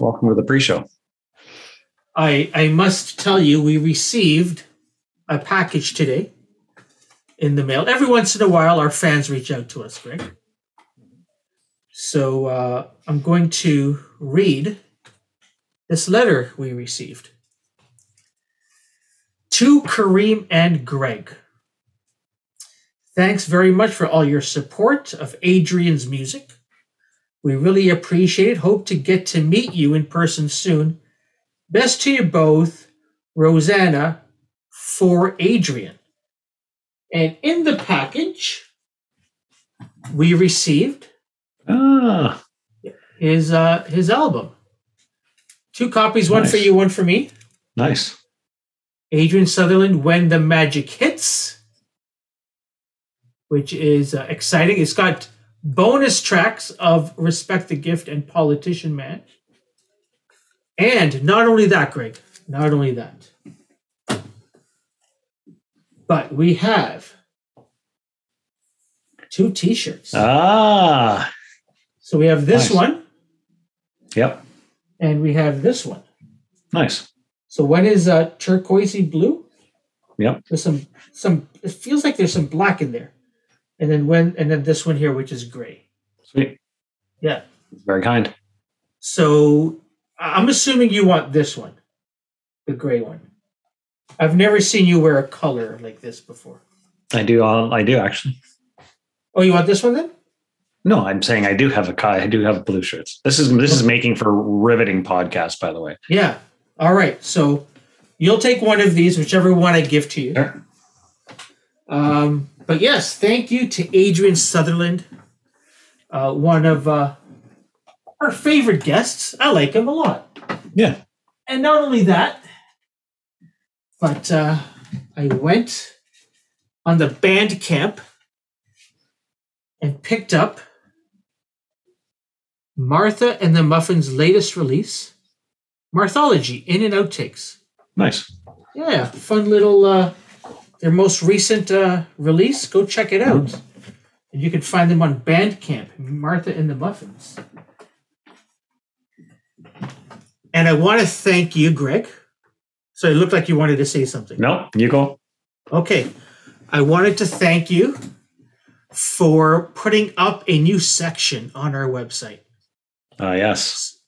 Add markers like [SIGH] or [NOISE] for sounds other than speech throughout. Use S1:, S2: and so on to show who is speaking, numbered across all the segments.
S1: Welcome to the pre-show.
S2: I I must tell you, we received a package today in the mail. Every once in a while, our fans reach out to us, Gregg. So uh, I'm going to read this letter we received to Karim and Gregg. Thanks very much for all your support of Adrian's music. We really appreciate it. Hope to get to meet you in person soon. Best to you both, Rosanna, for Adrian. And in the package, we received
S1: Ah,
S2: his uh, his album. Two copies, one for you, one for me.
S1: nice.
S2: Adrian Sutherland, When the Magic Hits, which is uh, exciting. It's got bonus tracks of Respect the Gift and Politician Man. And not only that, Gregg, not only that, but we have two t shirts.
S1: Ah,
S2: so we have this
S1: nice.
S2: one
S1: yep.
S2: and we have this one.
S1: Nice.
S2: So one is uh, turquoisey blue.
S1: Yep.
S2: There's some some it feels like there's some black in there. And then when and then this one here, which is gray.
S1: Sweet.
S2: Yeah.
S1: Very kind.
S2: So I'm assuming you want this one, the gray one. I've never seen you wear a color like this before.
S1: I do. Uh, I do actually.
S2: Oh, you want this one then?
S1: No, I'm saying I do have a. I do have blue shirts. This is this is making for riveting podcast, by the way.
S2: Yeah. All right. So you'll take one of these, whichever one I give to you.
S1: Sure.
S2: Um, but yes, thank you to Adrian Sutherland, uh, one of uh, our favorite guests. I like him a lot.
S1: Yeah.
S2: And not only that, but uh, I went on the Bandcamp and picked up Martha and the Muffins' latest release, Marthology In and Outtakes.
S1: Nice.
S2: Yeah, fun little uh their most recent uh release. Go check it out. And you can find them on Bandcamp, Martha and the Muffins. And I want to thank you, Gregg. So it looked like you wanted to say something.
S1: No, you go.
S2: Okay. I wanted to thank you for putting up a new section on our website.
S1: Uh, yes.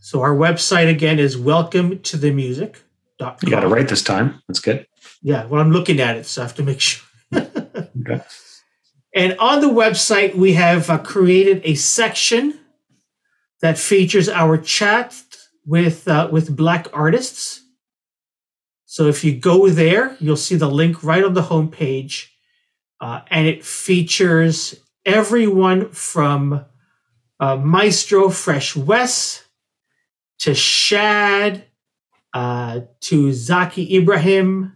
S2: So our website again is welcome to the music.
S1: You got it right this time. That's good.
S2: Yeah, well, I'm looking at it, so I have to make sure. [LAUGHS]
S1: Okay.
S2: And on the website, we have uh, created a section that features our chat with uh, with Black artists. So if you go there, you'll see the link right on the homepage, uh, and it features everyone from uh, Maestro Fresh Wes to Shad uh, to Zaki Ibrahim,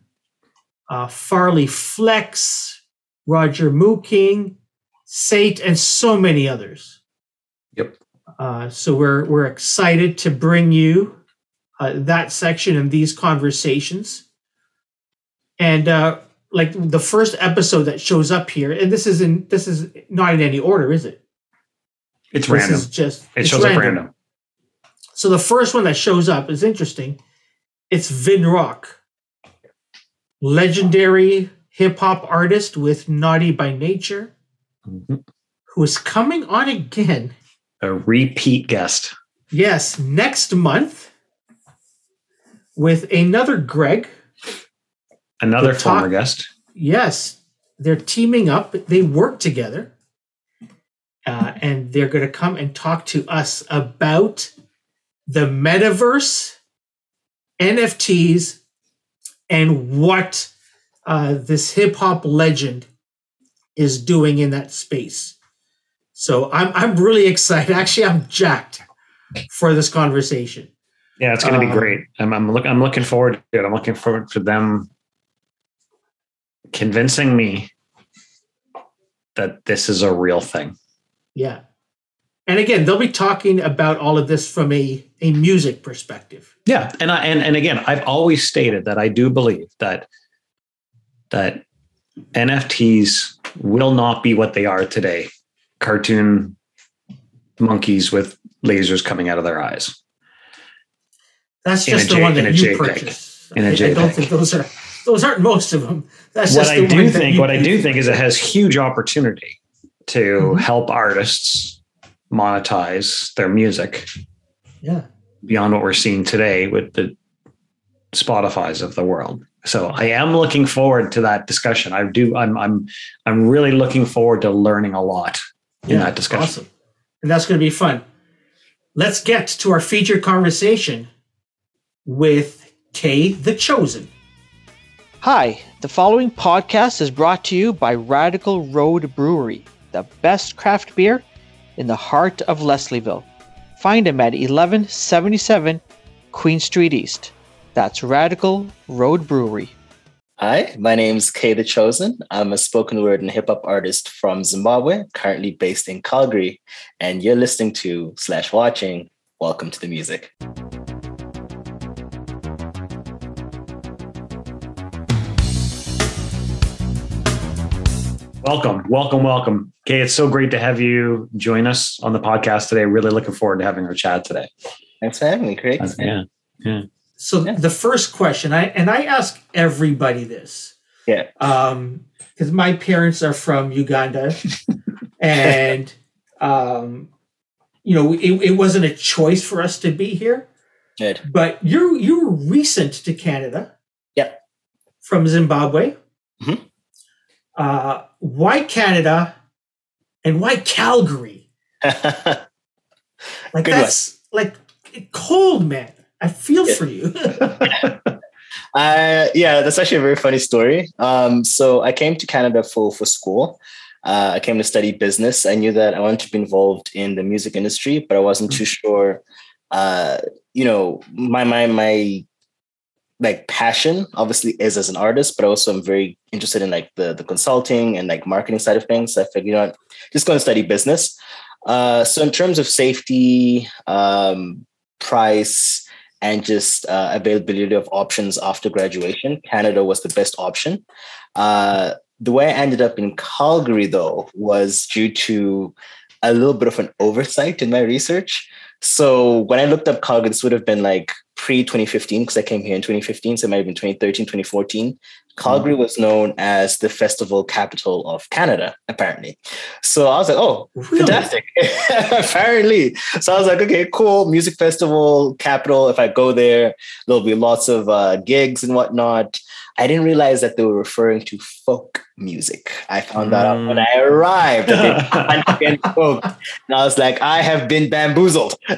S2: uh, Farley Flex, Roger Mooking, Sate, and so many others.
S1: Yep.
S2: Uh, so we're we're excited to bring you uh, that section and these conversations. And uh, like the first episode that shows up here, and this is in this is not in any order, is it?
S1: It's
S2: This
S1: random.
S2: is just
S1: It shows up random.
S2: So the first one that shows up is interesting. It's Vin Rock, legendary hip hop artist with Naughty by Nature,
S1: Mhm.
S2: who is coming on again.
S1: A repeat guest.
S2: Yes, next month with another Greg.
S1: Another former guest.
S2: Yes, they're teaming up. They work together. Uh, and they're going to come and talk to us about the metaverse, NFTs, and what uh, this hip hop legend is doing in that space. So I'm I'm really excited. Actually, I'm jacked for this conversation.
S1: Yeah, it's going to be
S2: Um,
S1: great. I'm I'm, look, I'm looking forward to it. I'm looking forward to them convincing me that this is a real thing.
S2: Yeah. And again, they'll be talking about all of this from a, a music perspective.
S1: Yeah, and I and and again, I've always stated that I do believe that that NFTs will not be what they are today. Cartoon monkeys with lasers coming out of their eyes.
S2: That's just the
S1: J-
S2: one that you
S1: JPEG.
S2: purchased.
S1: In a
S2: I, I don't think those are those aren't most of them. That's
S1: what
S2: just
S1: I
S2: the
S1: do
S2: one
S1: think, what I do think is it has huge opportunity to
S2: Mhm.
S1: help artists monetize their music
S2: Yeah.
S1: beyond what we're seeing today with the Spotify's of the world. So I am looking forward to that discussion. I do. I'm. I'm. I'm really looking forward to learning a lot in
S2: Yeah,
S1: that discussion.
S2: Awesome. And that's going to be fun. Let's get to our featured conversation with KTheChosen.
S3: Hi, the following podcast is brought to you by Radical Road Brewery, the best craft beer in the heart of Leslieville. Find them at 1177 Queen Street East. That's Radical Road Brewery.
S4: Hi, my name's KTheChosen. I'm a spoken word and hip hop artist from Zimbabwe, currently based in Calgary, and you're listening to slash watching Welcome to the Music.
S1: Welcome, welcome, welcome. Okay, it's so great to have you join us on the podcast today. Really looking forward to having our chat today.
S4: Thanks for having me, Gregg.
S1: Yeah. yeah.
S2: So
S4: Yeah.
S2: the first question, I and I ask everybody this,
S4: Yeah.
S2: um, because my parents are from Uganda, [LAUGHS] and um, you know, it, it wasn't a choice for us to be here.
S4: Good.
S2: But you're you were recent to Canada.
S4: Yep.
S2: From Zimbabwe.
S4: Mhm.
S2: Uh, why Canada, and why Calgary? [LAUGHS] Like
S4: Good
S2: that's like cold, man. I feel
S4: Yeah.
S2: for you. [LAUGHS] [LAUGHS]
S4: Uh, yeah, that's actually a very funny story. Um, so I came to Canada for for school. Uh, I came to study business. I knew that I wanted to be involved in the music industry, but I wasn't too sure. Uh, you know, my my my like passion obviously is as an artist, but also I'm very interested in like the the consulting and like marketing side of things. So I figured, you know, just going to study business. Uh, so in terms of safety, um, price, and just uh, availability of options after graduation, Canada was the best option. Uh, the way I ended up in Calgary, though, was due to a little bit of an oversight in my research. So when I looked up Calgary, this would have been like pre 2015 because I came here in 2015, so it might have been 2013, 2014. Calgary was known as the festival capital of Canada, apparently. So I was like, oh,
S2: Really?
S4: fantastic. [LAUGHS] Apparently. So I was like, okay, cool. Music festival, capital. If I go there, there'll be lots of uh, gigs and whatnot. I didn't realize that they were referring to folk music. I found that out when I arrived. [LAUGHS] meant folk. And I was like, I have been bamboozled. [LAUGHS]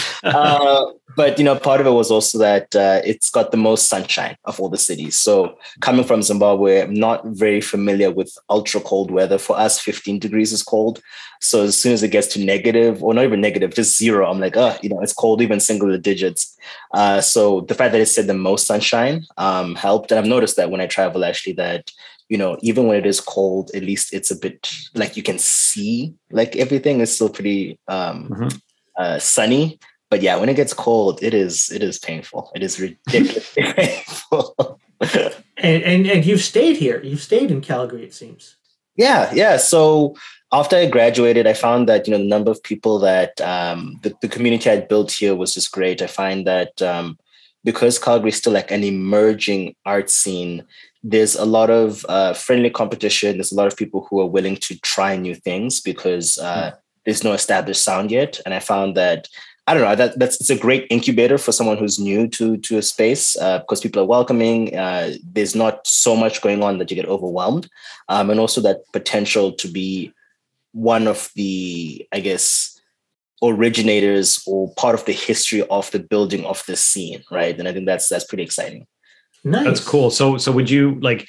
S4: [LAUGHS] uh, but you know, part of it was also that uh, it's got the most sunshine of all the cities. So coming from Zimbabwe, I'm not very familiar with ultra cold weather. For us, 15 degrees is cold. So as soon as it gets to negative, or not even negative, just zero, I'm like, oh, you know, it's cold, even single digits. Uh, so the fact that it said the most sunshine um, helped. And I've noticed that when I travel, actually, that you know, even when it is cold, at least it's a bit like you can see like everything is still pretty um,
S1: Mhm.
S4: Uh, sunny. But yeah, when it gets cold, it is it is painful. It is ridiculously [LAUGHS] painful.
S2: and, and and you've stayed here. You've stayed in Calgary, it seems.
S4: yeah, yeah. So after I graduated, I found that you know the number of people that um, the, the community I'd built here was just great. I find that um, because Calgary is still like an emerging art scene, there's a lot of uh, friendly competition. There's a lot of people who are willing to try new things because uh, there's no established sound yet. And I found that I don't know that that's it's a great incubator for someone who's new to to a space uh, because people are welcoming. Uh, there's not so much going on that you get overwhelmed, um, and also that potential to be one of the I guess originators or part of the history of the building of the scene, right? And I think that's that's pretty exciting.
S2: Nice.
S1: That's cool. So, so would you like?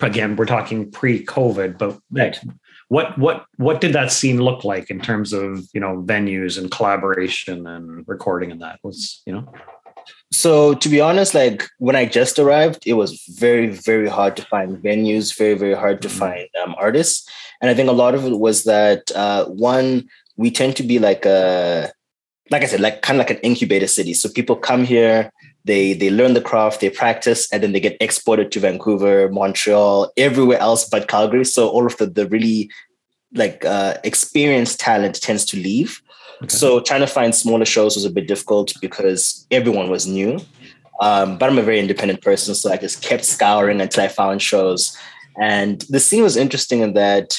S1: Again, we're talking pre-COVID, but
S4: Right.
S1: what what what did that scene look like in terms of you know venues and collaboration and recording and that was you know
S4: So to be honest, like when I just arrived, it was very, very hard to find venues, very, very hard to
S1: Mhm.
S4: find um, artists. And I think a lot of it was that uh, one, we tend to be like a, like I said, like kind of like an incubator city. So people come here, they they learn the craft, they practice, and then they get exported to Vancouver, Montreal, everywhere else but Calgary. So all of the the really like uh, experienced talent tends to leave. Okay. So trying to find smaller shows was a bit difficult because everyone was new. Um, but I'm a very independent person, so I just kept scouring until I found shows. And the scene was interesting in that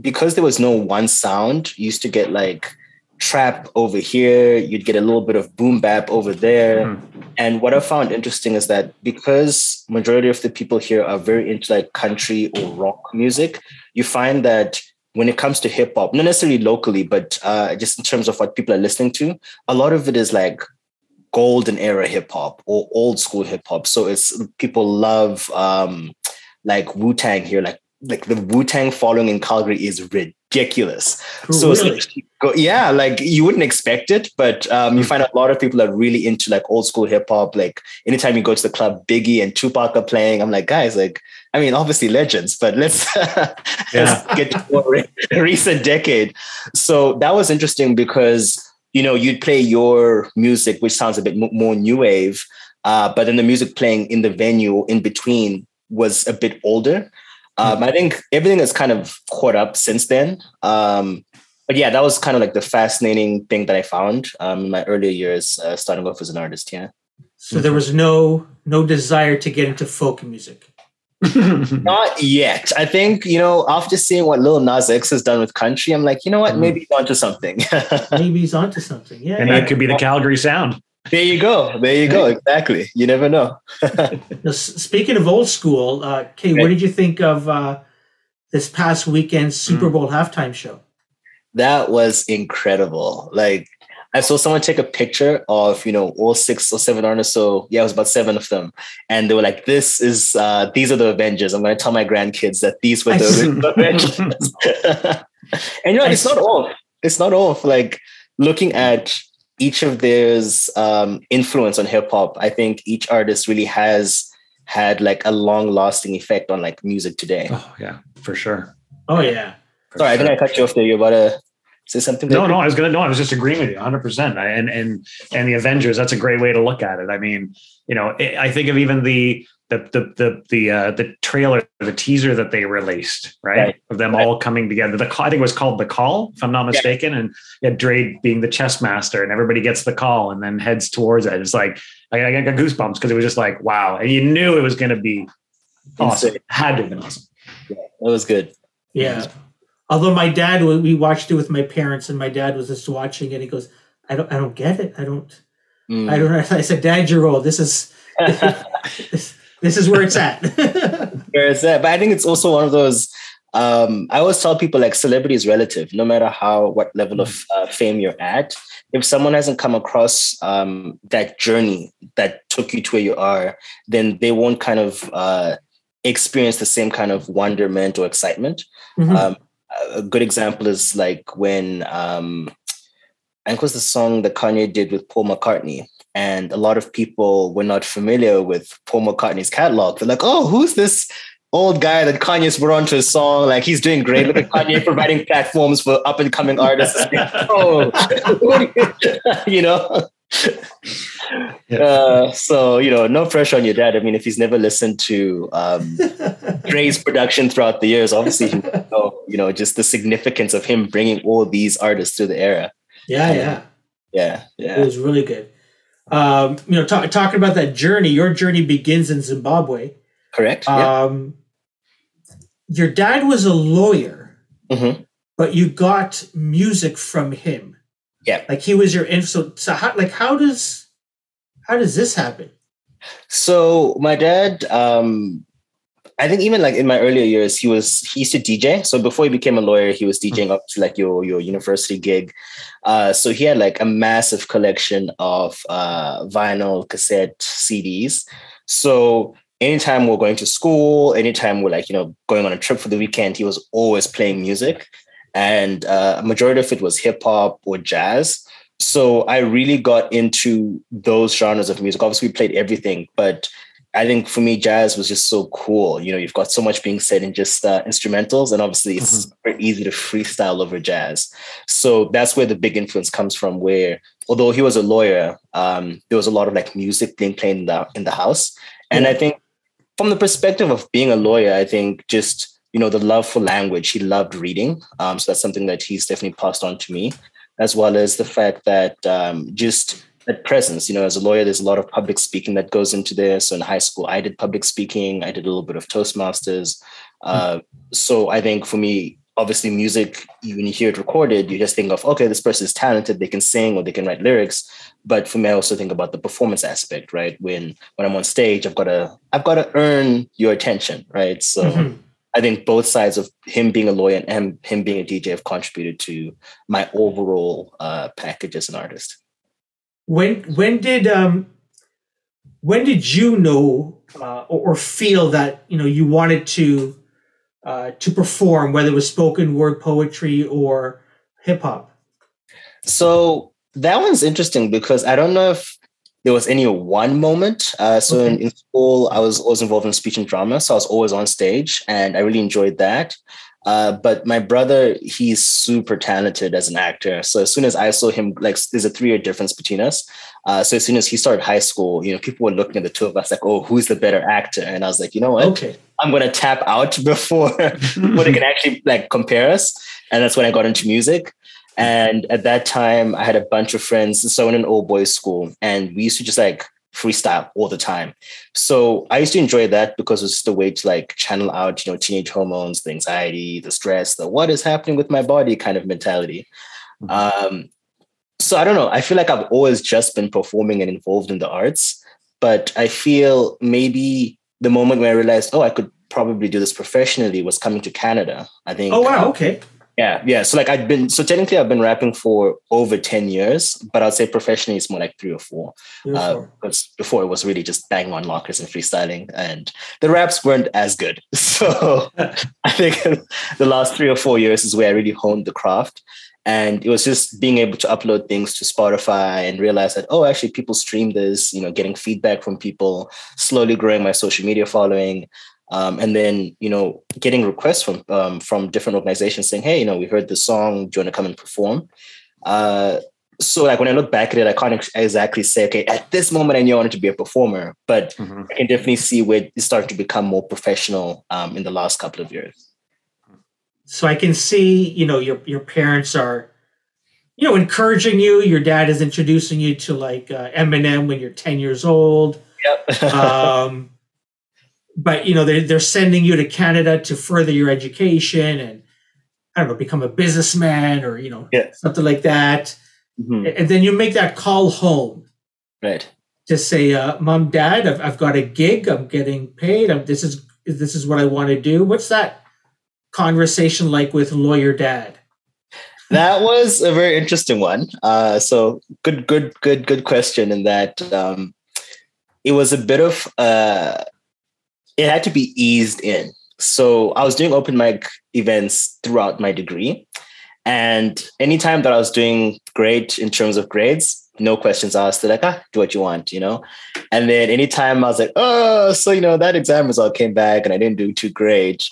S4: because there was no one sound, you used to get like trap over here, you'd get a little bit of boom bap over there. Mm. And what I found interesting is that because majority of the people here are very into like country or rock music, you find that when it comes to hip hop, not necessarily locally, but uh, just in terms of what people are listening to, a lot of it is like golden era hip hop or old school hip hop. So it's people love um, like Wu Tang here, like like the Wu Tang following in Calgary is ridiculous. So really? like, yeah, like you wouldn't expect it, but um, you find a lot of people are really into like old school hip hop. Like anytime you go to the club, Biggie and Tupac are playing. I'm like, guys, like, I mean, obviously legends, but let's, [LAUGHS] let's get to [LAUGHS] a recent decade. So that was interesting because you know you'd play your music, which sounds a bit more new wave, uh, but then the music playing in the venue in between was a bit older. Um, I think everything has kind of caught up since then. Um, but yeah, that was kind of like the fascinating thing that I found um, in my earlier years, uh, starting off as an artist. Yeah.
S2: So there was no no desire to get into folk music. [LAUGHS]
S4: Not yet. I think you know after seeing what Lil Nas X has done with country, I'm like, you know what? Mm. Maybe he's onto something. [LAUGHS]
S2: maybe he's onto something. Yeah.
S1: And that could be the Calgary sound.
S4: There you go. There you go. Exactly. You never know. [LAUGHS]
S2: now, speaking of old school, uh, Kay, what did you think of uh, this past weekend's Super mm. Bowl mm. halftime show?
S4: That was incredible. Like I saw someone take a picture of, you know, all six or seven artists. So yeah, it was about seven of them. And they were like, this is, uh, these are the Avengers. I'm going to tell my grandkids that these were the [LAUGHS] Avengers. [LAUGHS] and you know, it's not off. It's not off. Like looking at each of theirs um, influence on hip hop, I think each artist really has had like a long lasting effect on like music today.
S1: Oh yeah, for sure.
S2: Oh yeah.
S4: For Sorry, sure. I think I cut you off there. You're about to say something.
S1: No, no, I was gonna no, I was just agreeing with you 100. percent And and and the Avengers, that's a great way to look at it. I mean, you know, I think of even the the the the the uh, the trailer, the teaser that they released, right, right. of them right. all coming together. The I think it was called the Call, if I'm not mistaken, yeah. and yeah, Dre being the chess master, and everybody gets the call and then heads towards it. It's like I, I got goosebumps because it was just like wow, and you knew it was going to be awesome. It had to have been awesome.
S4: Yeah, it was good.
S2: Yeah. Although my dad, we watched it with my parents, and my dad was just watching it. He goes, "I don't, I don't get it. I don't, mm. I don't." [LAUGHS] I said, "Dad, you're old. This is." [LAUGHS] [LAUGHS] this, this is where it's at. [LAUGHS]
S4: where it's at. But I think it's also one of those. Um, I always tell people like celebrity is relative, no matter how what level of uh, fame you're at. If someone hasn't come across um, that journey that took you to where you are, then they won't kind of uh, experience the same kind of wonderment or excitement. Mm-hmm. Um, a good example is like when um, I think it was the song that Kanye did with Paul McCartney and a lot of people were not familiar with Paul McCartney's catalog. They're like, "Oh, who's this old guy that Kanye's brought onto a song? Like he's doing great. Look at Kanye [LAUGHS] providing platforms for up and coming artists. [LAUGHS] oh, [LAUGHS] you know." Uh, so you know, no pressure on your dad. I mean, if he's never listened to um, Dre's production throughout the years, obviously, you know, you know, just the significance of him bringing all these artists through the era.
S2: Yeah, yeah,
S4: yeah, yeah.
S2: It was really good um, you know, talk, talking about that journey, your journey begins in Zimbabwe.
S4: Correct.
S2: Um, Your dad was a lawyer, mm-hmm. but you got music from him.
S4: Yeah.
S2: Like he was your info. So, how, like, how does, how does this happen?
S4: So my dad, um, I think even like in my earlier years, he was he used to DJ. So before he became a lawyer, he was DJing up to like your your university gig. Uh, so he had like a massive collection of uh, vinyl, cassette, CDs. So anytime we're going to school, anytime we're like you know going on a trip for the weekend, he was always playing music, and uh, a majority of it was hip hop or jazz. So I really got into those genres of music. Obviously, we played everything, but I think for me, jazz was just so cool. You know, you've got so much being said in just uh, instrumentals, and obviously it's mm-hmm. very easy to freestyle over jazz. So that's where the big influence comes from. Where although he was a lawyer, um, there was a lot of like music being played in the in the house, and I think from the perspective of being a lawyer, I think just you know the love for language, he loved reading. Um, so that's something that he's definitely passed on to me. as well as the fact that um, just that presence. You know, as a lawyer, there's a lot of public speaking that goes into this. So in high school, I did public speaking. I did a little bit of Toastmasters. Uh, so I think for me, obviously, music, when you hear it recorded, you just think of, okay, this person is talented. They can sing or they can write lyrics. But for me, I also think about the performance aspect, right? When when I'm on stage, I've got to I've got to earn your attention, right? So. Mm-hmm. I think both sides of him being a lawyer and him being a DJ have contributed to my overall uh, package as an artist.
S2: When when did um when did you know uh, or, or, feel that you know you wanted to uh, to perform, whether it was spoken word poetry or hip hop?
S4: So that one's interesting because I don't know if there was any one moment. Uh, so okay. in, in, school, I was always involved in speech and drama, so I was always on stage, and I really enjoyed that. Uh, but my brother, he's super talented as an actor. So as soon as I saw him, like there's a three year difference between us. Uh, so as soon as he started high school, you know, people were looking at the two of us like, oh, who's the better actor? And I was like, you know what?
S2: Okay.
S4: I'm gonna tap out [LAUGHS] before [LAUGHS] before they can actually like compare us. And that's when I got into music. And at that time, I had a bunch of friends. So in an old boys school, and we used to just like freestyle all the time. So I used to enjoy that because it's a way to like channel out, you know, teenage hormones, the anxiety, the stress, the what is happening with my body kind of mentality. Mm-hmm. Um, so I don't know. I feel like I've always just been performing and involved in the arts, but I feel maybe the moment when I realized, oh, I could probably do this professionally was coming to Canada. I think.
S2: Oh wow! Okay.
S4: Yeah, yeah. So like I've been so technically I've been rapping for over 10 years, but I'd say professionally it's more like three or four. Uh, because before it was really just bang on lockers and freestyling and the raps weren't as good. [LAUGHS] So [LAUGHS] I think the last three or four years is where I really honed the craft. And it was just being able to upload things to Spotify and realize that, oh, actually people stream this, you know, getting feedback from people, slowly growing my social media following. Um, and then you know getting requests from um, from different organizations saying hey you know we heard the song. Do you want to come and perform? Uh, so like when i look back at it i can't exactly say okay at this moment i knew i wanted to be a performer. But mm-hmm. i can definitely see where it's starting to become more professional um, in the last couple of years.
S2: So i can see you know your, your parents are you know encouraging you. Your dad is introducing you to like uh, eminem when you're 10 years old.
S4: Yep. [LAUGHS]
S2: um, but you know they're, they're sending you to canada to further your education and i don't know become a businessman or you know
S4: yeah.
S2: something like that. Mm-hmm. and then you make that call home.
S4: Right.
S2: To say uh, mom dad I've, I've got a gig. I'm getting paid. I'm, this is this is what i want to do. What's that conversation like with lawyer dad?
S4: That was a very interesting one. Uh, so good good good good question in that um, it was a bit of uh, it had to be eased in. So I was doing open mic events throughout my degree. And anytime that I was doing great in terms of grades, no questions asked. They're like, ah, do what you want, you know? And then anytime I was like, oh, so, you know, that exam result came back and I didn't do too great,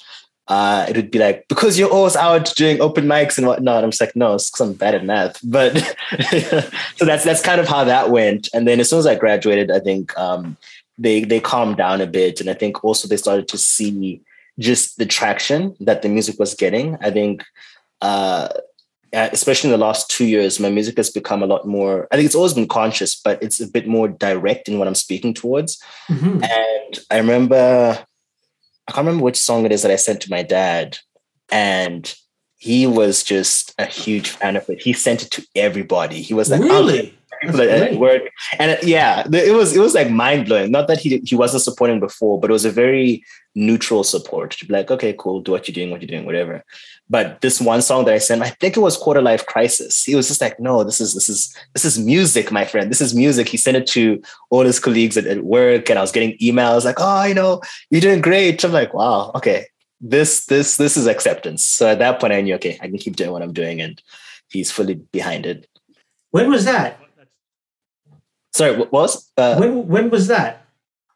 S4: uh, it would be like, because you're always out doing open mics and whatnot. I'm just like, no, it's because I'm bad at math. [LAUGHS] But [LAUGHS] so that's that's kind of how that went. And then as soon as I graduated, I think um, they they calmed down a bit. And i think also they started to see just the traction that the music was getting. I think uh, especially in the last two years my music has become a lot more i think it's always been conscious but it's a bit more direct in what i'm speaking towards. Mm-hmm. and i remember i can't remember which song it is that i sent to my dad. And he was just a huge fan of it. He sent it to everybody. He was like
S2: really
S4: people at work. And it, yeah, it was it was like mind blowing. Not that he he wasn't supporting before, but it was a very neutral support to be like, okay, cool, do what you're doing, what you're doing, whatever. But this one song that I sent, I think it was Quarter Life Crisis. He was just like, no, this is this is this is music, my friend. This is music. He sent it to all his colleagues at, at work, and I was getting emails like, oh, you know, you're doing great. I'm like, wow, okay, this this this is acceptance. So at that point, I knew, okay, I can keep doing what I'm doing, and he's fully behind it.
S2: When was that?
S4: Sorry, what was?
S2: Uh, when when was that?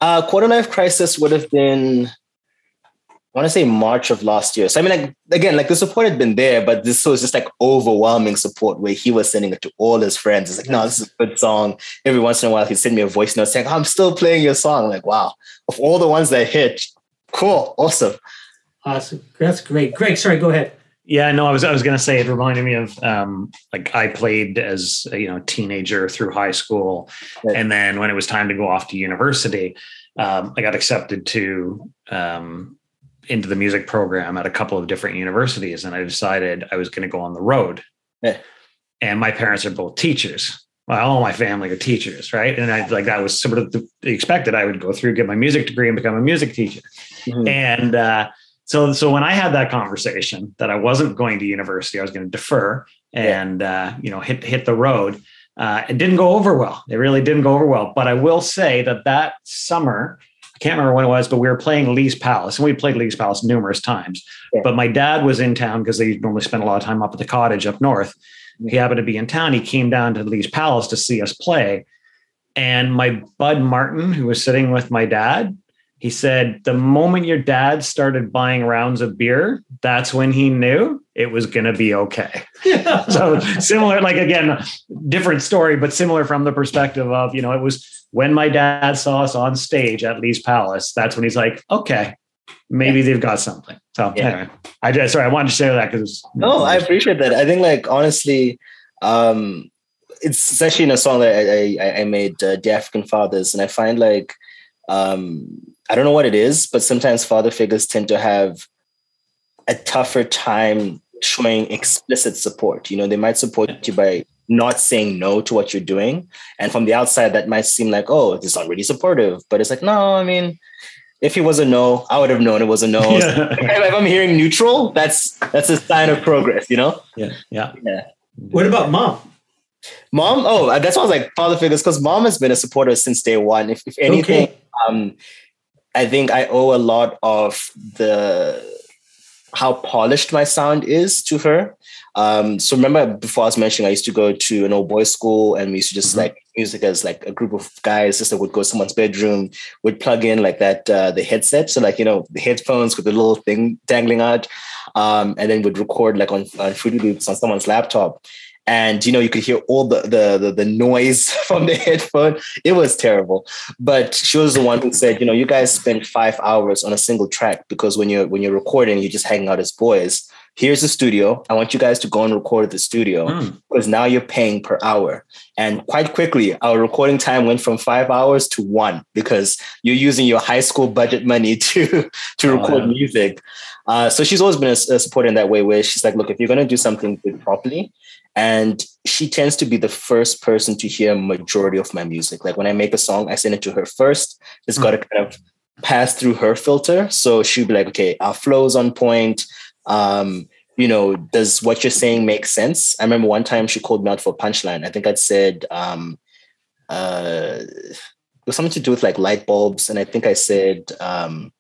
S4: Uh, quarter life crisis would have been, I want to say March of last year. So I mean, like again, like the support had been there, but this was just like overwhelming support where he was sending it to all his friends. It's like, no, this is a good song. Every once in a while, he'd send me a voice note saying, "I'm still playing your song." I'm like, wow, of all the ones that hit, cool, awesome.
S2: Awesome, that's great. Gregg, sorry, go ahead.
S1: Yeah, no, I was I was gonna say it reminded me of um, like I played as a you know teenager through high school,
S4: Right.
S1: and then when it was time to go off to university, um, I got accepted to um, into the music program at a couple of different universities, and I decided I was going to go on the road.
S4: Yeah.
S1: And my parents are both teachers. Well, all my family are teachers, right? And I like that was sort of the, expected. I would go through, get my music degree, and become a music teacher.
S4: Mhm.
S1: And uh, so, so when I had that conversation that I wasn't going to university, I was going to defer and uh, you know hit hit the road. Uh, it didn't go over well. It really didn't go over well. But I will say that that summer, I can't remember when it was, but we were playing Lee's Palace, and we played Lee's Palace numerous times.
S4: Yeah.
S1: But my dad was in town because they normally spend a lot of time up at the cottage up north. He happened to be in town. He came down to Lee's Palace to see us play. And my bud Martin, who was sitting with my dad, he said, the moment your dad started buying rounds of beer, that's when he knew it was going to be okay. [LAUGHS] So similar, like again, different story, but similar from the perspective of, you know, it was when my dad saw us on stage at Lee's Palace, that's when he's like, okay, maybe they've got something. So
S4: Yeah.
S1: anyway, I just, sorry, I wanted to share that because
S4: No, I appreciate that. I think, like, honestly, um, it's actually in a song that I, I, I made, uh, The African Fathers, and I find like, um, I don't know what it is, but sometimes father figures tend to have a tougher time showing explicit support. You know, they might support you by not saying no to what you're doing. And from the outside, that might seem like, oh, this is not really supportive. But it's like, no, I mean, if it was a no, I would have known it was a no. [LAUGHS]
S1: yeah.
S4: if I'm hearing neutral, that's that's a sign of progress, you know?
S1: yeah, yeah.
S4: Yeah.
S2: what about mom?
S4: Mom, oh, that's why I was like father figures, because mom has been a supporter since day one. If, if anything,
S2: Okay.
S4: um, I think I owe a lot of the how polished my sound is to her. Um, so remember before I was mentioning, I used to go to an old boys school and we used to just
S1: Mhm.
S4: like music as like a group of guys just like would go to someone's bedroom, would plug in like that uh, the headset, so like you know the headphones with the little thing dangling out, um, and then would record like on on Fruity Loops on someone's laptop. And you know, you could hear all the, the the the noise [LAUGHS] from the headphone. It was terrible. But she was the one who said, you know, you guys spend five hours on a single track because when you're when you're recording, you're just hanging out as boys. Here's the studio. I want you guys to go and record at the studio
S1: Mm.
S4: because now you're paying per hour. And quite quickly, our recording time went from five hours to one because you're using your high school budget money [LAUGHS] to to
S1: Oh,
S4: record
S1: yeah.
S4: music. Uh, so she's always been a, a supporter in that way, where she's like, look, if you're going to do something good properly, and she tends to be the first person to hear majority of my music. Like when I make a song, I send it to her first. It's got to kind of pass through her filter. So she'll be like, okay, our flow's on point. Um, you know, does what you're saying make sense? I remember one time she called me out for a punchline. I think I'd said um, uh, it was something to do with like light bulbs, and I think I said um,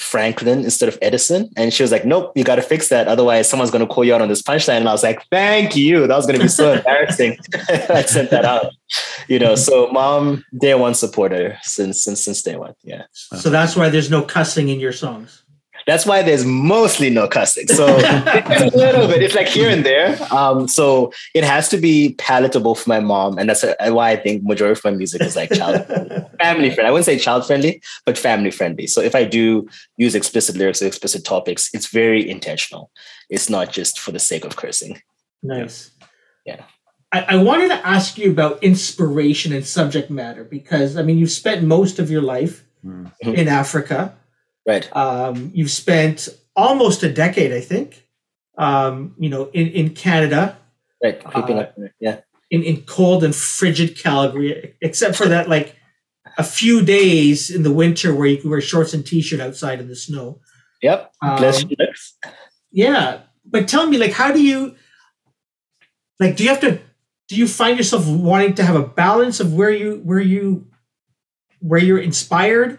S4: Franklin instead of Edison. And she was like, Nope, you got to fix that. Otherwise, someone's going to call you out on this punchline. And I was like, Thank you. That was going to be so [LAUGHS] embarrassing. [LAUGHS] I sent that out. You know, so mom, day one supporter since since since day one. Yeah.
S2: So that's why there's no cussing in your songs.
S4: That's why there's mostly no cussing. So [LAUGHS] it's a little bit. It's like here and there. Um, so it has to be palatable for my mom, and that's uh why I think majority of my music is like child family friendly. I wouldn't say child friendly, but family friendly. So if I do use explicit lyrics or explicit topics, it's very intentional. It's not just for the sake of cursing.
S2: Nice.
S4: Yeah.
S2: I, I wanted to ask you about inspiration and subject matter because I mean you've spent most of your life
S1: Mm.
S2: in Africa.
S4: Right.
S2: Um, you've spent almost a decade, I think. Um, you know, in, in Canada,
S4: Right. Creeping
S2: Uh,
S4: up. Yeah.
S2: in, in cold and frigid Calgary, except for that like a few days in the winter where you can wear shorts and t-shirt outside in the snow.
S4: Yep.
S2: Um,
S4: Bless you.
S2: Yeah, but tell me, like, how do you, like, do you have to, do you find yourself wanting to have a balance of where you, where you, where you're inspired,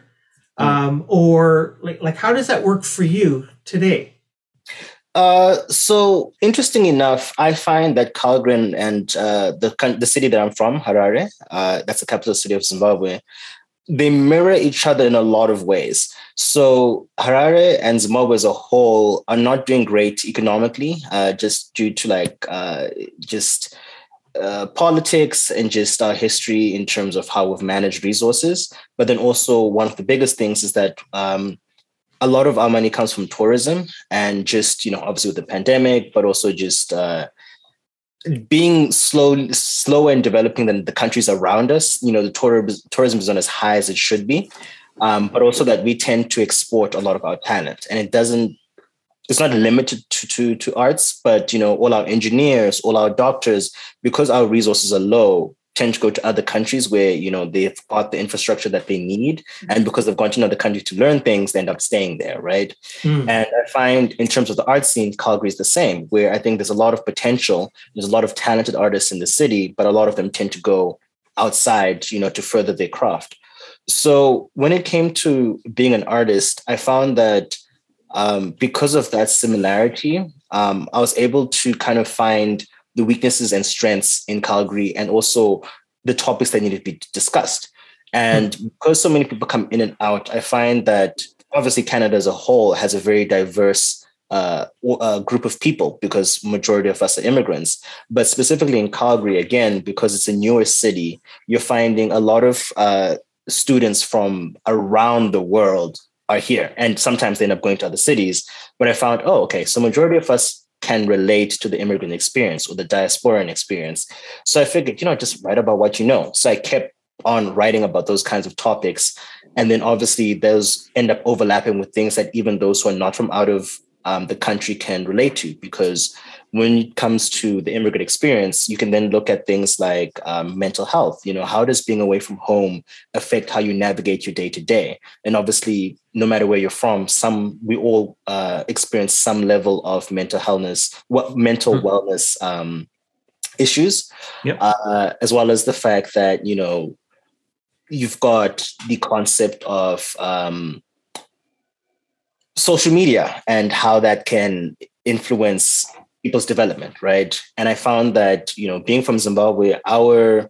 S2: um, or like, like, how does that work for you today?
S4: Uh, so interesting enough, I find that Calgary and uh, the the city that I'm from, Harare, uh, that's the capital city of Zimbabwe, they mirror each other in a lot of ways. So Harare and Zimbabwe as a whole are not doing great economically, uh, just due to like uh, just uh, politics and just our history in terms of how we've managed resources. But then also one of the biggest things is that um, a lot of our money comes from tourism and just you know obviously with the pandemic but also just uh, being slow slow in developing than the countries around us. You know the tourism tourism is not as high as it should be. Um, but also that we tend to export a lot of our talent and it doesn't it's not limited to, to to arts but you know all our engineers all our doctors because our resources are low tend to go to other countries where you know they've got the infrastructure that they need mm-hmm. and because they've gone to another country to learn things they end up staying there right mm. and i find in terms of the art scene calgary is the same where i think there's a lot of potential there's a lot of talented artists in the city but a lot of them tend to go outside you know to further their craft so when it came to being an artist i found that um, because of that similarity um, i was able to kind of find the weaknesses and strengths in Calgary and also the topics that need to be discussed. And mm-hmm. because so many people come in and out, I find that obviously Canada as a whole has a very diverse uh, uh, group of people because majority of us are immigrants. But specifically in Calgary, again, because it's a newer city, you're finding a lot of uh, students from around the world are here, and sometimes they end up going to other cities. But I found, oh, okay, so majority of us can relate to the immigrant experience or the diasporan experience. So I figured, you know, just write about what you know. So I kept on writing about those kinds of topics. And then obviously those end up overlapping with things that even those who are not from out of um, the country can relate to because when it comes to the immigrant experience, you can then look at things like um, mental health. You know, how does being away from home affect how you navigate your day to day? And obviously, no matter where you're from, some we all uh, experience some level of mental healthness, what mental mm-hmm. wellness um, issues, yep. uh, as well as the fact that you know you've got the concept of um, social media and how that can influence people's development, right? And I found that you know, being from Zimbabwe, our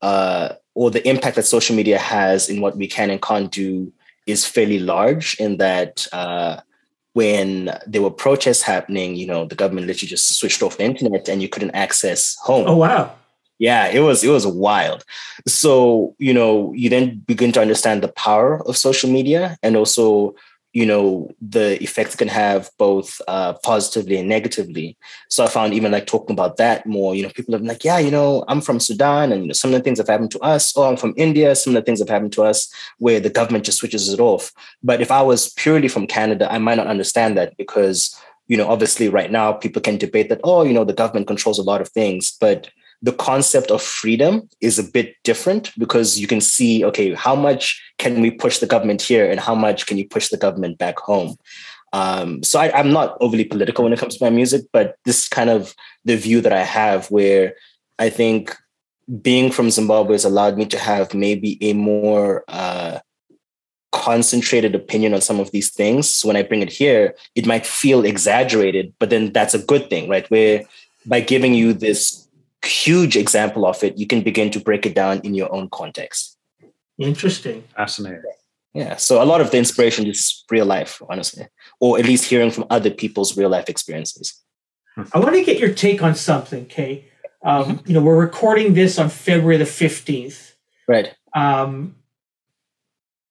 S4: uh, or the impact that social media has in what we can and can't do is fairly large. In that, uh, when there were protests happening, you know, the government literally just switched off the internet and you couldn't access home.
S2: Oh wow!
S4: Yeah, it was it was wild. So you know, you then begin to understand the power of social media and also you know the effects can have both uh, positively and negatively. So i found even like talking about that more you know people are like yeah you know i'm from sudan and you know some of the things have happened to us or i'm from india some of the things have happened to us where the government just switches it off. But if i was purely from canada i might not understand that because you know obviously right now people can debate that oh you know the government controls a lot of things but the concept of freedom is a bit different because you can see, okay, how much can we push the government here and how much can you push the government back home? Um, so I, am not overly political when it comes to my music, but this is kind of the view that I have where I think being from Zimbabwe has allowed me to have maybe a more uh, concentrated opinion on some of these things. So when I bring it here, it might feel exaggerated, but then that's a good thing, right? Where by giving you this huge example of it, you can begin to break it down in your own context.
S2: Interesting.
S1: Fascinating.
S4: Yeah. So a lot of the inspiration is real life, honestly, or at least hearing from other people's real life experiences.
S2: I want to get your take on something, Kay. Um, mm-hmm. You know, we're recording this on February the 15th.
S4: Right.
S2: Um,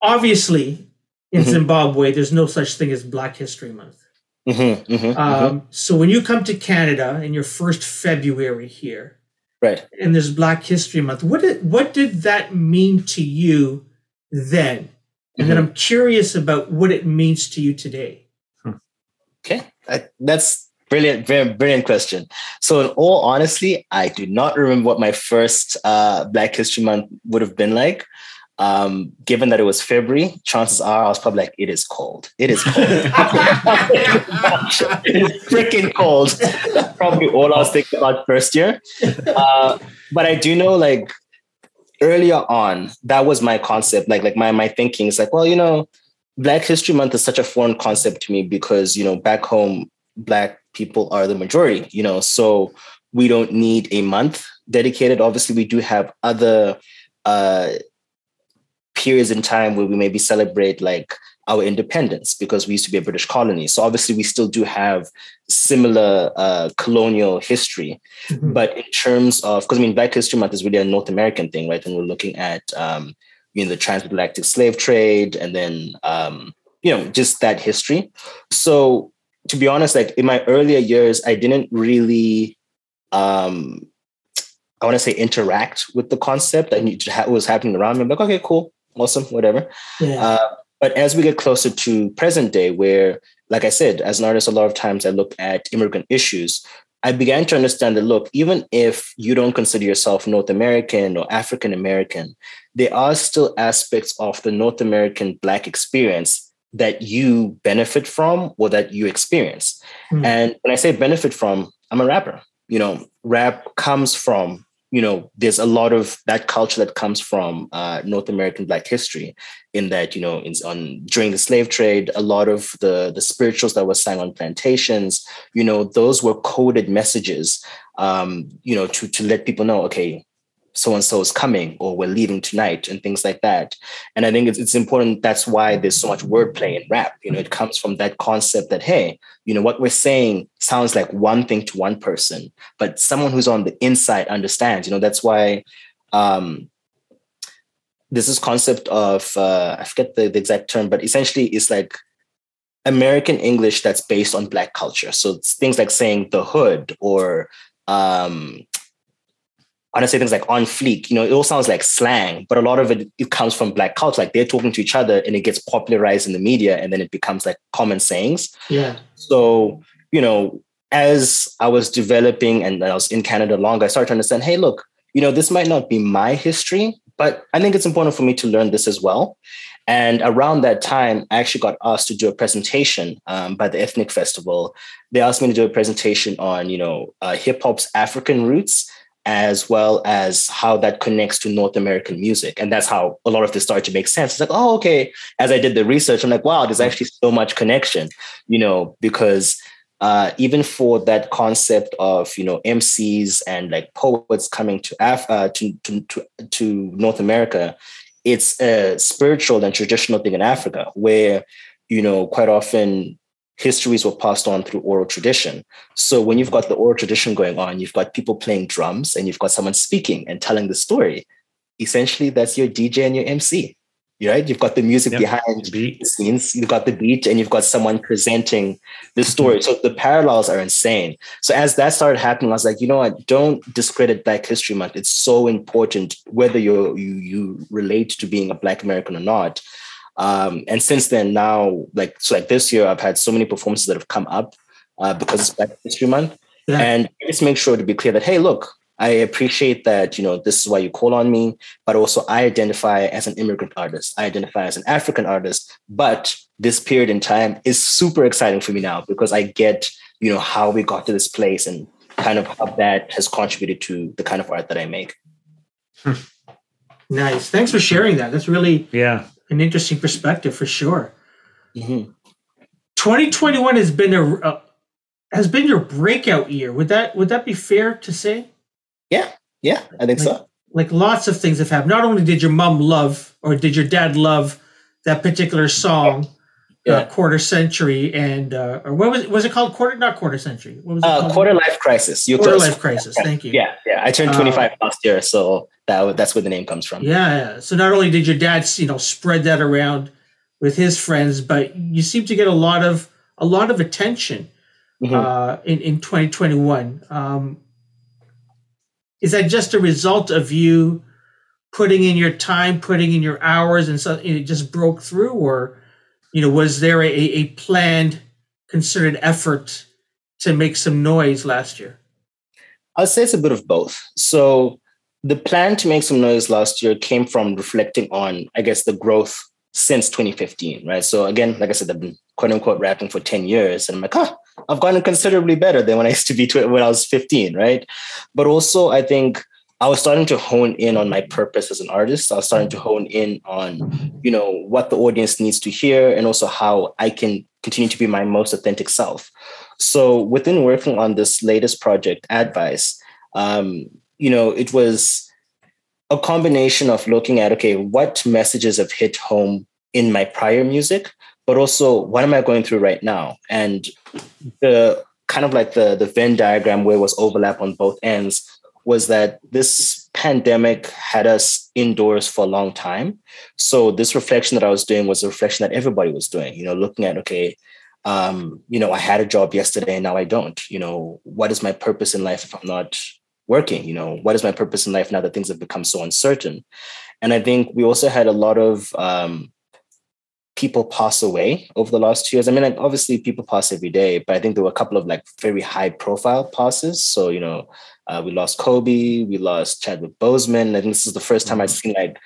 S2: obviously, in mm-hmm. Zimbabwe, there's no such thing as Black History Month. Mm-hmm, mm-hmm, um, mm-hmm. So when you come to Canada in your first February here,
S4: right.
S2: And there's black history month. What did what did that mean to you then? And mm-hmm. then i'm curious about what it means to you today.
S4: Hmm. okay. I, that's brilliant very brilliant question. So in all honesty i do not remember what my first uh, black history month would have been like um, given that it was February, chances are I was probably like, it is cold. It is cold. [LAUGHS] it is freaking cold. That's probably all I was thinking about first year. Uh, but I do know like earlier on, that was my concept. Like, like my my thinking is like, well, you know, Black History Month is such a foreign concept to me because, you know, back home, Black people are the majority, you know, so we don't need a month dedicated. Obviously, we do have other uh periods in time where we maybe celebrate like our independence because we used to be a British colony. So obviously we still do have similar uh, colonial history. Mm-hmm. But in terms of, because I mean, Black History Month is really a North American thing, right? And we're looking at, um, you know, the transatlantic slave trade and then um, you know, just that history. So to be honest, like in my earlier years, I didn't really, um, I want to say interact with the concept and what was happening around me. I'm like, okay, cool, awesome, whatever. Yeah. Uh, but as we get closer to present day, where, like I said, as an artist, a lot of times I look at immigrant issues. I began to understand that look, even if you don't consider yourself North American or African American, there are still aspects of the North American Black experience that you benefit from or that you experience. Mm. And when I say benefit from, I'm a rapper. You know, rap comes from you know, there's a lot of that culture that comes from uh, North American Black history. In that, you know, in, on during the slave trade, a lot of the the spirituals that were sang on plantations, you know, those were coded messages, um, you know, to to let people know, okay, so and so is coming or we're leaving tonight and things like that. And i think it's, it's important that's why there's so much wordplay in rap. You know it comes from that concept that hey you know what we're saying sounds like one thing to one person but someone who's on the inside understands. You know that's why um there's this concept of uh, i forget the, the exact term but essentially it's like american english that's based on black culture. So things like saying the hood or um I to say things like on fleek, you know, it all sounds like slang, but a lot of it, it comes from black culture. Like they're talking to each other and it gets popularized in the media and then it becomes like common sayings.
S2: Yeah.
S4: So, you know, as I was developing and I was in Canada longer, I started to understand, hey, look, you know, this might not be my history, but I think it's important for me to learn this as well. And around that time, I actually got asked to do a presentation um, by the Ethnic Festival. They asked me to do a presentation on, you know, uh, hip hop's African roots as well as how that connects to North American music. And that's how a lot of this started to make sense. It's like, oh, okay. As I did the research, I'm like, wow, there's actually so much connection, you know, because uh, even for that concept of you know MCs and like poets coming to Af- uh, to, to, to to North America, it's a spiritual and traditional thing in Africa where you know quite often histories were passed on through oral tradition. So when you've got the oral tradition going on, you've got people playing drums and you've got someone speaking and telling the story. Essentially, that's your DJ and your MC. Right? You've got the music yep. behind the, the scenes, you've got the beat, and you've got someone presenting the story. Mm-hmm. So the parallels are insane. So as that started happening, I was like, you know what? Don't discredit Black History Month. It's so important, whether you you you relate to being a Black American or not. Um, and since then, now, like so, like this year, I've had so many performances that have come up uh, because it's Black History Month, yeah. and I just make sure to be clear that hey, look, I appreciate that you know this is why you call on me, but also I identify as an immigrant artist. I identify as an African artist, but this period in time is super exciting for me now because I get you know how we got to this place and kind of how that has contributed to the kind of art that I make.
S2: Nice. Thanks for sharing that. That's really
S1: yeah
S2: an interesting perspective for sure. Mm-hmm. 2021 has been a uh, has been your breakout year. Would that would that be fair to say?
S4: Yeah, yeah, I think
S2: like,
S4: so.
S2: Like lots of things have happened. Not only did your mom love or did your dad love that particular song, yeah. uh, quarter century, and uh, or what was it? Was it called quarter? Not quarter century. What was it?
S4: Uh, quarter life crisis.
S2: You quarter life crisis. Thank you.
S4: Yeah, yeah. I turned 25 uh, last year, so that that's where the name comes from.
S2: Yeah, yeah. So not only did your dad, you know, spread that around with his friends, but you seem to get a lot of a lot of attention mm-hmm. uh, in in 2021. Um, is that just a result of you putting in your time, putting in your hours, and so it just broke through, or you know, was there a, a planned, concerted effort to make some noise last year?
S4: I'd say it's a bit of both. So the plan to make some noise last year came from reflecting on, I guess, the growth since 2015, right? So again, like I said, I've been quote unquote rapping for 10 years, and I'm like, oh, I've gotten considerably better than when I used to be when I was 15, right? But also, I think I was starting to hone in on my purpose as an artist. I was starting to hone in on, you know, what the audience needs to hear, and also how I can continue to be my most authentic self. So within working on this latest project, Advice, um, you know, it was a combination of looking at, okay, what messages have hit home in my prior music, but also what am I going through right now? And the kind of like the, the Venn diagram where it was overlap on both ends was that this pandemic had us indoors for a long time. So this reflection that I was doing was a reflection that everybody was doing, you know, looking at, okay, um, you know, I had a job yesterday and now I don't. You know, what is my purpose in life if I'm not working? You know, what is my purpose in life now that things have become so uncertain? And I think we also had a lot of um, people pass away over the last two years. I mean, like obviously people pass every day, but I think there were a couple of like very high profile passes. So, you know, uh, we lost Kobe, we lost Chadwick Boseman. I think this is the first time I've mm-hmm. seen like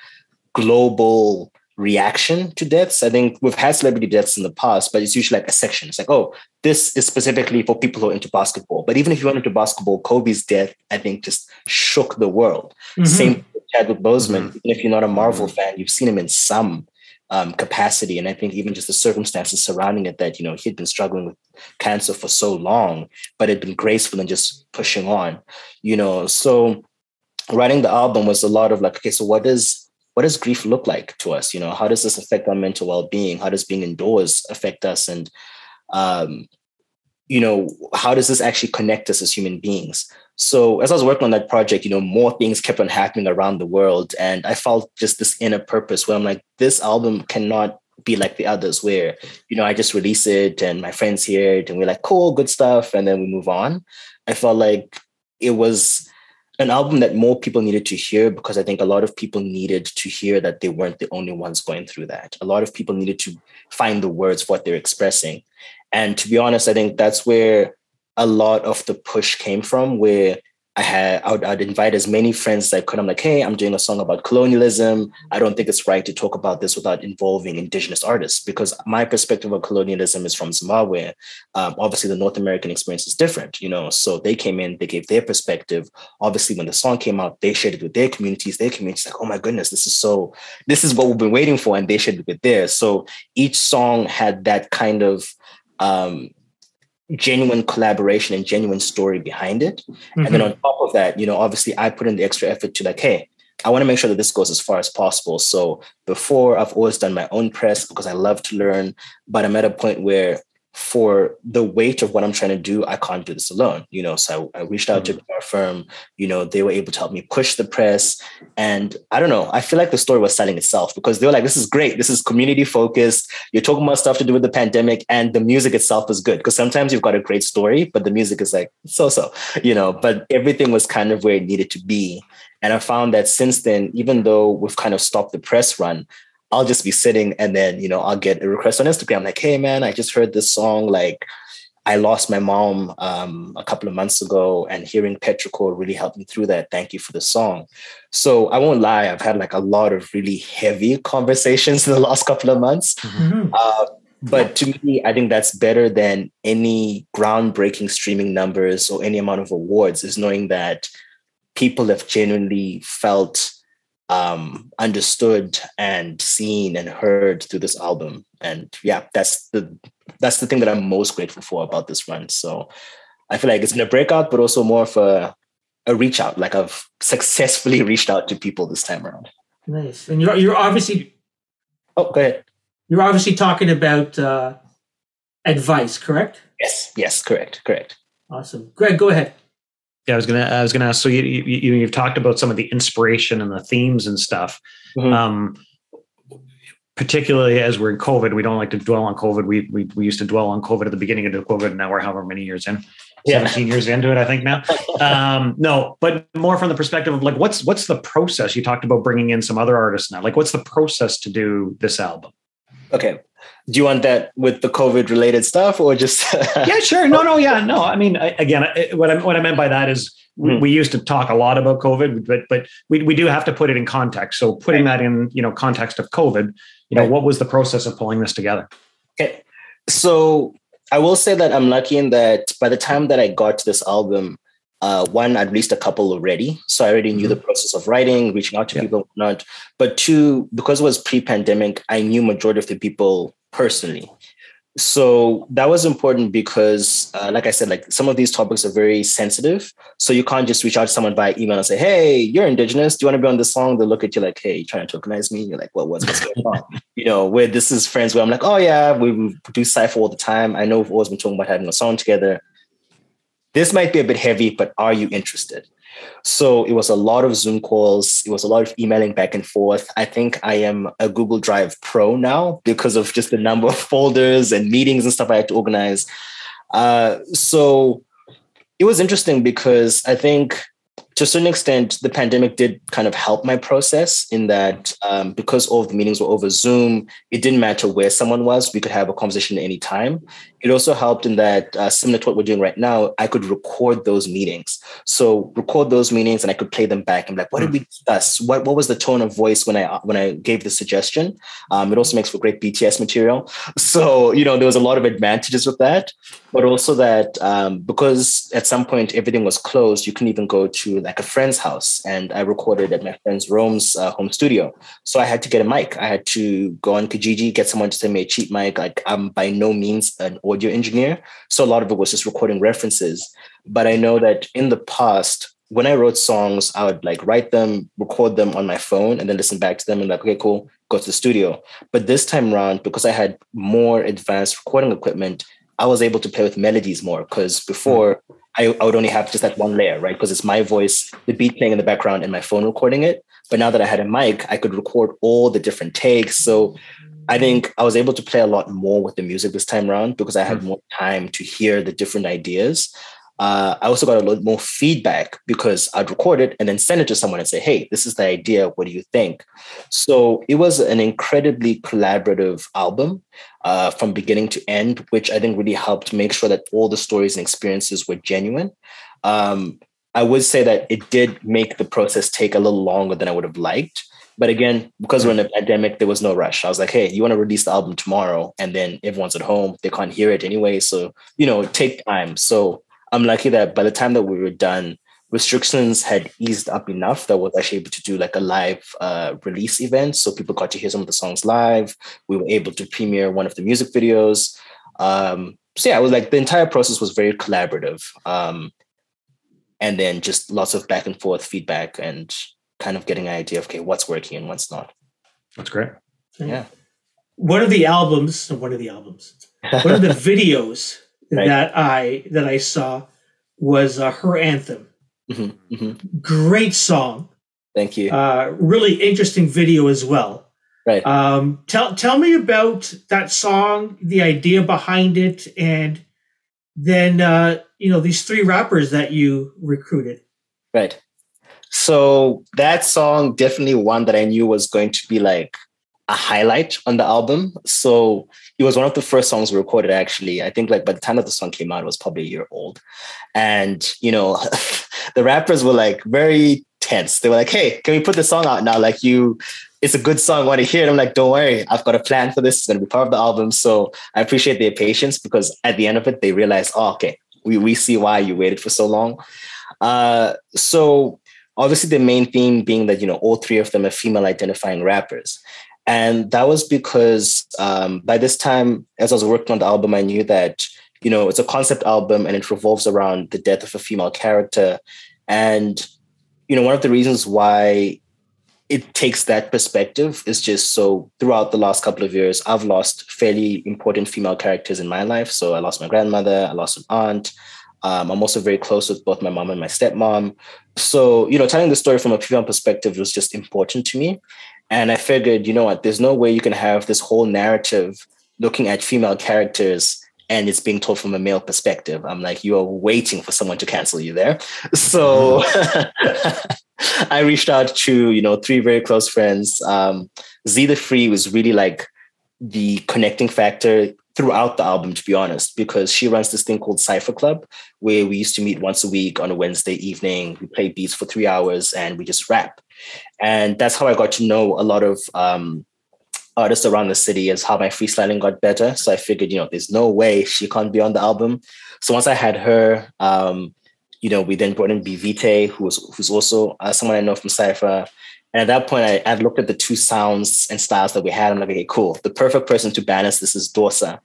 S4: global reaction to deaths. I think we've had celebrity deaths in the past, but it's usually like a section. It's like, oh, this is specifically for people who are into basketball. But even if you are into basketball, Kobe's death, I think, just shook the world. Mm-hmm. Same with Chadwick Boseman. Mm-hmm. Even if you're not a Marvel mm-hmm. fan, you've seen him in some um, capacity. And I think even just the circumstances surrounding it that, you know, he'd been struggling with cancer for so long, but had been graceful and just pushing on, you know. So writing the album was a lot of like, okay, so what does what does grief look like to us? You know, how does this affect our mental well-being? How does being indoors affect us? And um, you know, how does this actually connect us as human beings? So as I was working on that project, you know, more things kept on happening around the world. And I felt just this inner purpose where I'm like, this album cannot be like the others where, you know, I just release it and my friends hear it and we're like, cool, good stuff. And then we move on. I felt like it was an album that more people needed to hear because I think a lot of people needed to hear that they weren't the only ones going through that. A lot of people needed to find the words for what they're expressing. And to be honest, I think that's where a lot of the push came from, where I had I would, I'd invite as many friends as I could. I'm like, hey, I'm doing a song about colonialism. I don't think it's right to talk about this without involving indigenous artists because my perspective of colonialism is from Zimbabwe. Um, obviously, the North American experience is different, you know. So they came in, they gave their perspective. Obviously, when the song came out, they shared it with their communities. Their communities like, oh my goodness, this is so. This is what we've been waiting for, and they shared it with theirs. So each song had that kind of um, genuine collaboration and genuine story behind it. Mm-hmm. And then mm-hmm. on top of that, you know, obviously I put in the extra effort to like, hey, I want to make sure that this goes as far as possible. So before I've always done my own press because I love to learn, but I'm at a point where for the weight of what I'm trying to do, I can't do this alone. You know, so I, I reached out mm-hmm. to our firm. You know, they were able to help me push the press, and I don't know. I feel like the story was selling itself because they were like, "This is great. This is community focused. You're talking about stuff to do with the pandemic, and the music itself is good." Because sometimes you've got a great story, but the music is like so-so. You know, but everything was kind of where it needed to be. And I found that since then, even though we've kind of stopped the press run, I'll just be sitting and then, you know, I'll get a request on Instagram like, hey man, I just heard this song. Like, I lost my mom um, a couple of months ago, and hearing Petrichor really helped me through that. Thank you for the song. So I won't lie, I've had like a lot of really heavy [LAUGHS] conversations in the last couple of months. Mm-hmm. Uh, but to me, I think that's better than any groundbreaking streaming numbers or any amount of awards, is knowing that people have genuinely felt um, understood and seen and heard through this album. And yeah, that's the that's the thing that I'm most grateful for about this run. So I feel like it's been a breakout, but also more of a a reach out. Like I've [LAUGHS] successfully reached out to people this time around.
S2: Nice. And you're you're obviously
S4: Oh, go ahead.
S2: You're obviously talking about uh, advice, correct?
S4: Yes. Yes. Correct. Correct.
S2: Awesome, Gregg. Go ahead.
S1: Yeah, I was gonna. I was gonna ask. So you, you you've talked about some of the inspiration and the themes and stuff. Mm-hmm. Um, particularly as we're in COVID, we don't like to dwell on COVID. We we we used to dwell on COVID at the beginning of the COVID. And now we're however many years in, yeah. seventeen years into it, I think now. um, no, but more from the perspective of like, what's what's the process? You talked about bringing in some other artists now. Like, what's the process to do this album?
S4: Okay, do you want that with the COVID related stuff or just? [LAUGHS]
S1: yeah, sure. No, no, yeah, no. I mean, I, again, I, what I what I meant by that is we, mm. we, used to talk a lot about COVID, but but we we do have to put it in context. So putting right. that in you know context of COVID, you know, right. what was the process of pulling this together?
S4: Okay, so I will say that I'm lucky in that by the time that I got to this album, uh, one, I'd released a couple already. So I already knew mm-hmm. the process of writing, reaching out to yeah. people, not. But two, because it was pre-pandemic, I knew majority of the people personally. So that was important because, uh, like I said, like some of these topics are very sensitive. So you can't just reach out to someone by email and say, "Hey, you're Indigenous. Do you want to be on this song?" They look at you like, "Hey, you trying to tokenize me?" You're like, "Well, what's, what's going on?" [LAUGHS] you know, where this is friends where I'm like, "Oh yeah, we, we do cipher all the time. I know we've always been talking about having a song together. This might be a bit heavy, but are you interested?" So it was a lot of Zoom calls. It was a lot of emailing back and forth. I think I am a Google Drive Pro now because of just the number of [LAUGHS] folders and meetings and stuff I had to organize. Uh, so it was interesting because I think to a certain extent, the pandemic did kind of help my process in that um, because all of the meetings were over Zoom, it didn't matter where someone was. We could have a conversation at any time. It also helped in that, uh, similar to what we're doing right now, I could record those meetings. So record those meetings, and I could play them back and be like, "What did we discuss? What what was the tone of voice when I when I gave the suggestion?" Um, it also makes for great BTS material. [LAUGHS] So you know, there was a lot of advantages with that but also that um, because at some point everything was closed, you couldn't even go to like a friend's house. And I recorded at my friend's Rome's uh, home studio. So I had to get a mic. I had to go on Kijiji, get someone to send me a cheap mic. Like I'm by no means an audio engineer. So a lot of it was just recording references. But I know that in the past, when I wrote songs, I would like write them, record them on my phone, and then listen back to them and like, okay, cool, go to the studio. But this time around, because I had more advanced recording equipment, I was able to play with melodies more because before mm. I, I, would only have just that one layer, right? Because it's my voice, the beat playing in the background, and my phone recording it. But now that I had a mic, I could record all the different takes. So I think I was able to play a lot more with the music this time around because I had mm. more time to hear the different ideas. Uh, I also got a lot more feedback because I'd record it and then send it to someone and say, hey, this is the idea. What do you think? So it was an incredibly collaborative album uh, from beginning to end, which I think really helped make sure that all the stories and experiences were genuine. Um, I would say that it did make the process take a little longer than I would have liked. But again, because we're in a pandemic, there was no rush. I was like, hey, you want to release the album tomorrow? And then everyone's at home. They can't hear it anyway. So, you know, take time. So I'm lucky that by the time that we were done, restrictions had eased up enough that I was actually able to do like a live uh, release event. So people got to hear some of the songs live. We were able to premiere one of the music videos. Um, so yeah, it was like the entire process was very collaborative. Um, and then just lots of back and forth feedback and kind of getting an idea of okay, what's working and what's not.
S1: That's great.
S4: Yeah.
S2: One of the albums, one of the albums, one of the [LAUGHS] videos right. that I that I saw was uh, her anthem. Mm-hmm, mm-hmm. Great song.
S4: Thank you.
S2: Uh, really interesting video as well.
S4: Right.
S2: Um, tell tell me about that song, the idea behind it, and then uh, you know these three rappers that you recruited.
S4: Right. So that song definitely one that I knew was going to be like a highlight on the album. So it was one of the first songs we recorded actually. I think like by the time that the song came out, it was probably a year old. And you know, [LAUGHS] the rappers were like very tense. They were like, hey, can we put the song out now? Like you it's a good song. Want to hear it. I'm like, don't worry, I've got a plan for this. It's gonna be part of the album. So I appreciate their patience because at the end of it, they realized, oh, okay, we, we see why you waited for so long. Uh, so obviously the main theme being that you know all three of them are female identifying rappers and that was because um, by this time, as I was working on the album, I knew that, you know, it's a concept album and it revolves around the death of a female character. And, you know, one of the reasons why it takes that perspective is just so throughout the last couple of years, I've lost fairly important female characters in my life. So I lost my grandmother, I lost an aunt. Um, I'm also very close with both my mom and my stepmom. So, you know, telling the story from a female perspective was just important to me. And I figured, you know what, there's no way you can have this whole narrative looking at female characters and it's being told from a male perspective. I'm like, you are waiting for someone to cancel you there. [LAUGHS] So [LAUGHS] I reached out to, you know, three very close friends. Um, Z the Free was really like the connecting factor throughout the album, to be honest, because she runs this thing called Cypher Club, where we used to meet once a week on a Wednesday evening. We play beats for three hours and we just rap. And that's how I got to know a lot of um, artists around the city, is how my freestyling got better. So I figured, you know, there's no way she can't be on the album. So once I had her, um, you know, we then brought in BVT, who was who's also uh, someone I know from Cypher. And at that point, I, I looked at the two sounds and styles that we had. I'm like, okay, cool. The perfect person to balance this is Dorsa.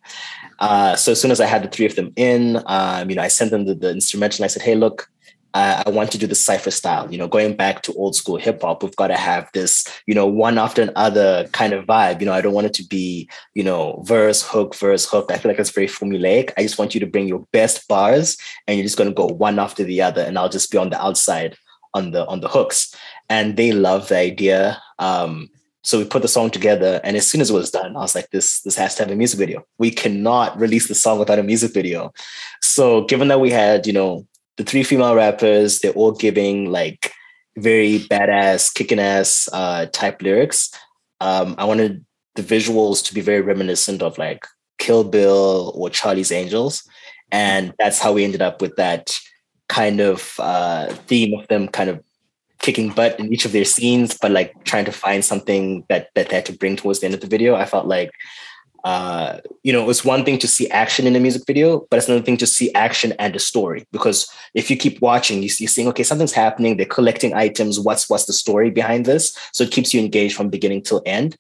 S4: Uh, so as soon as I had the three of them in, um, you know, I sent them the, the instrumental. I said, hey, look, uh, I want to do the cypher style. You know, going back to old school hip hop, we've got to have this, you know, one after another kind of vibe. You know, I don't want it to be, you know, verse, hook, verse, hook. I feel like it's very formulaic. I just want you to bring your best bars and you're just going to go one after the other. And I'll just be on the outside on the on the hooks, and they love the idea. Um, so we put the song together, and as soon as it was done, I was like, "This this has to have a music video. We cannot release the song without a music video." So given that we had, you know, the three female rappers, they're all giving like very badass, kicking ass uh, type lyrics. Um, I wanted the visuals to be very reminiscent of like Kill Bill or Charlie's Angels, and that's how we ended up with that kind of uh, theme of them kind of kicking butt in each of their scenes, but like trying to find something that that they had to bring towards the end of the video. I felt like uh, you know, it's one thing to see action in a music video, but it's another thing to see action and a story. Because if you keep watching, you see, you're seeing, okay, something's happening. They're collecting items. What's what's the story behind this? So it keeps you engaged from beginning till end.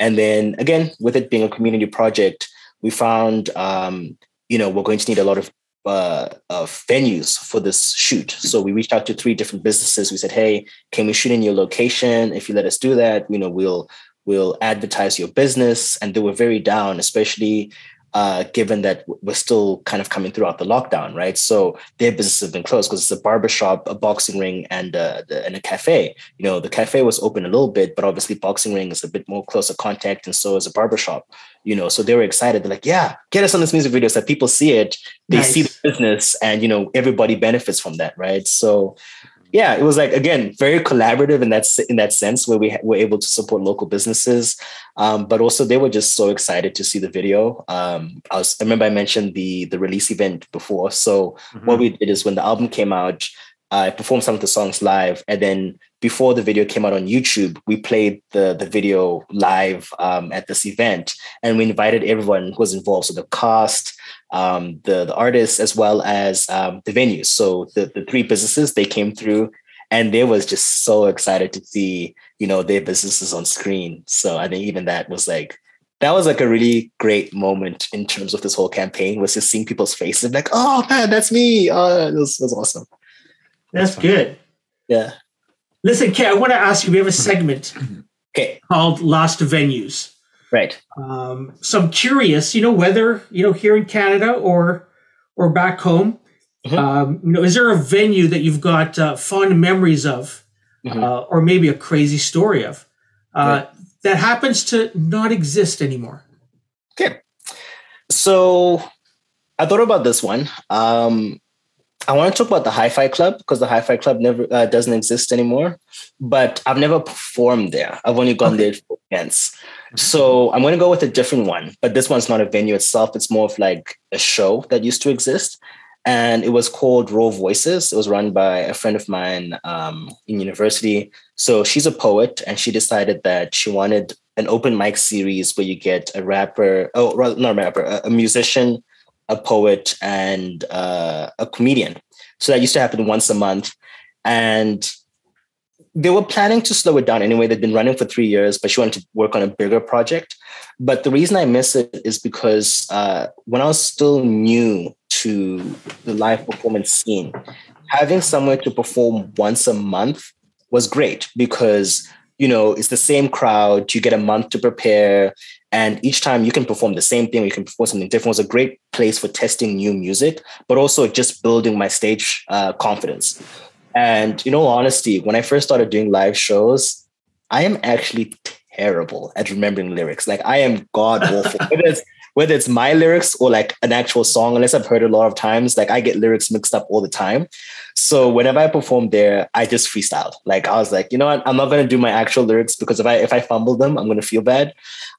S4: And then again, with it being a community project, we found, um, you know, we're going to need a lot of uh, uh, venues for this shoot. So we reached out to three different businesses. We said, "Hey, can we shoot in your location? If you let us do that, you know, we'll we'll advertise your business." And they were very down, especially uh, given that we're still kind of coming throughout the lockdown, right? So their businesses have been closed because it's a barbershop, a boxing ring, and, uh, the, and a cafe. You know, the cafe was open a little bit, but obviously boxing ring is a bit more closer contact, and so is a barbershop. You know, so they were excited. They're like, "Yeah, get us on this music video so that people see it, they nice. see the business, and you know, everybody benefits from that, right?" So yeah, it was like again very collaborative in that in that sense where we were able to support local businesses, um, but also they were just so excited to see the video. Um, I was I remember I mentioned the the release event before, so mm-hmm. what we did is when the album came out, I performed some of the songs live, and then before the video came out on YouTube, we played the the video live um, at this event, and we invited everyone who was involved, so the cast, um, the, the artists as well as um, the venues. So the, the three businesses, they came through and they was just so excited to see, you know, their businesses on screen. So I think even that was like, that was like a really great moment in terms of this whole campaign was just seeing people's faces like, oh man, that's me. Oh, it was, it was awesome.
S2: That's, that's good.
S4: Yeah.
S2: Listen, Kay, I want to ask you, we have a segment
S4: okay.
S2: called Lost Venues.
S4: Right.
S2: Um, so I'm curious, you know, whether you know here in Canada or or back home, mm-hmm. um, you know, is there a venue that you've got uh, fond memories of, mm-hmm. uh, or maybe a crazy story of uh, right. that happens to not exist anymore?
S4: Okay. So I thought about this one. Um, I want to talk about the Hi-Fi Club because the Hi-Fi Club never uh, doesn't exist anymore. But I've never performed there. I've only gone okay. there for events. So I'm going to go with a different one. But this one's not a venue itself. It's more of like a show that used to exist, and it was called Raw Voices. It was run by a friend of mine um, in university. So she's a poet, and she decided that she wanted an open mic series where you get a rapper, oh, not a rapper, a, a musician a poet, and uh, a comedian. So that used to happen once a month. And they were planning to slow it down anyway. They'd been running for three years, but she wanted to work on a bigger project. But the reason I miss it is because uh, when I was still new to the live performance scene, having somewhere to perform once a month was great because you know it's the same crowd. You get a month to prepare. And each time you can perform the same thing, you can perform something different. It was a great place for testing new music, but also just building my stage uh, confidence. And you know, honesty, when I first started doing live shows, I am actually terrible at remembering lyrics. Like I am god awful. [LAUGHS] whether it's my lyrics or like an actual song, unless I've heard a lot of times, like I get lyrics mixed up all the time. So whenever I performed there, I just freestyled. Like I was like, you know what, I'm not gonna do my actual lyrics because if I if I fumble them, I'm gonna feel bad.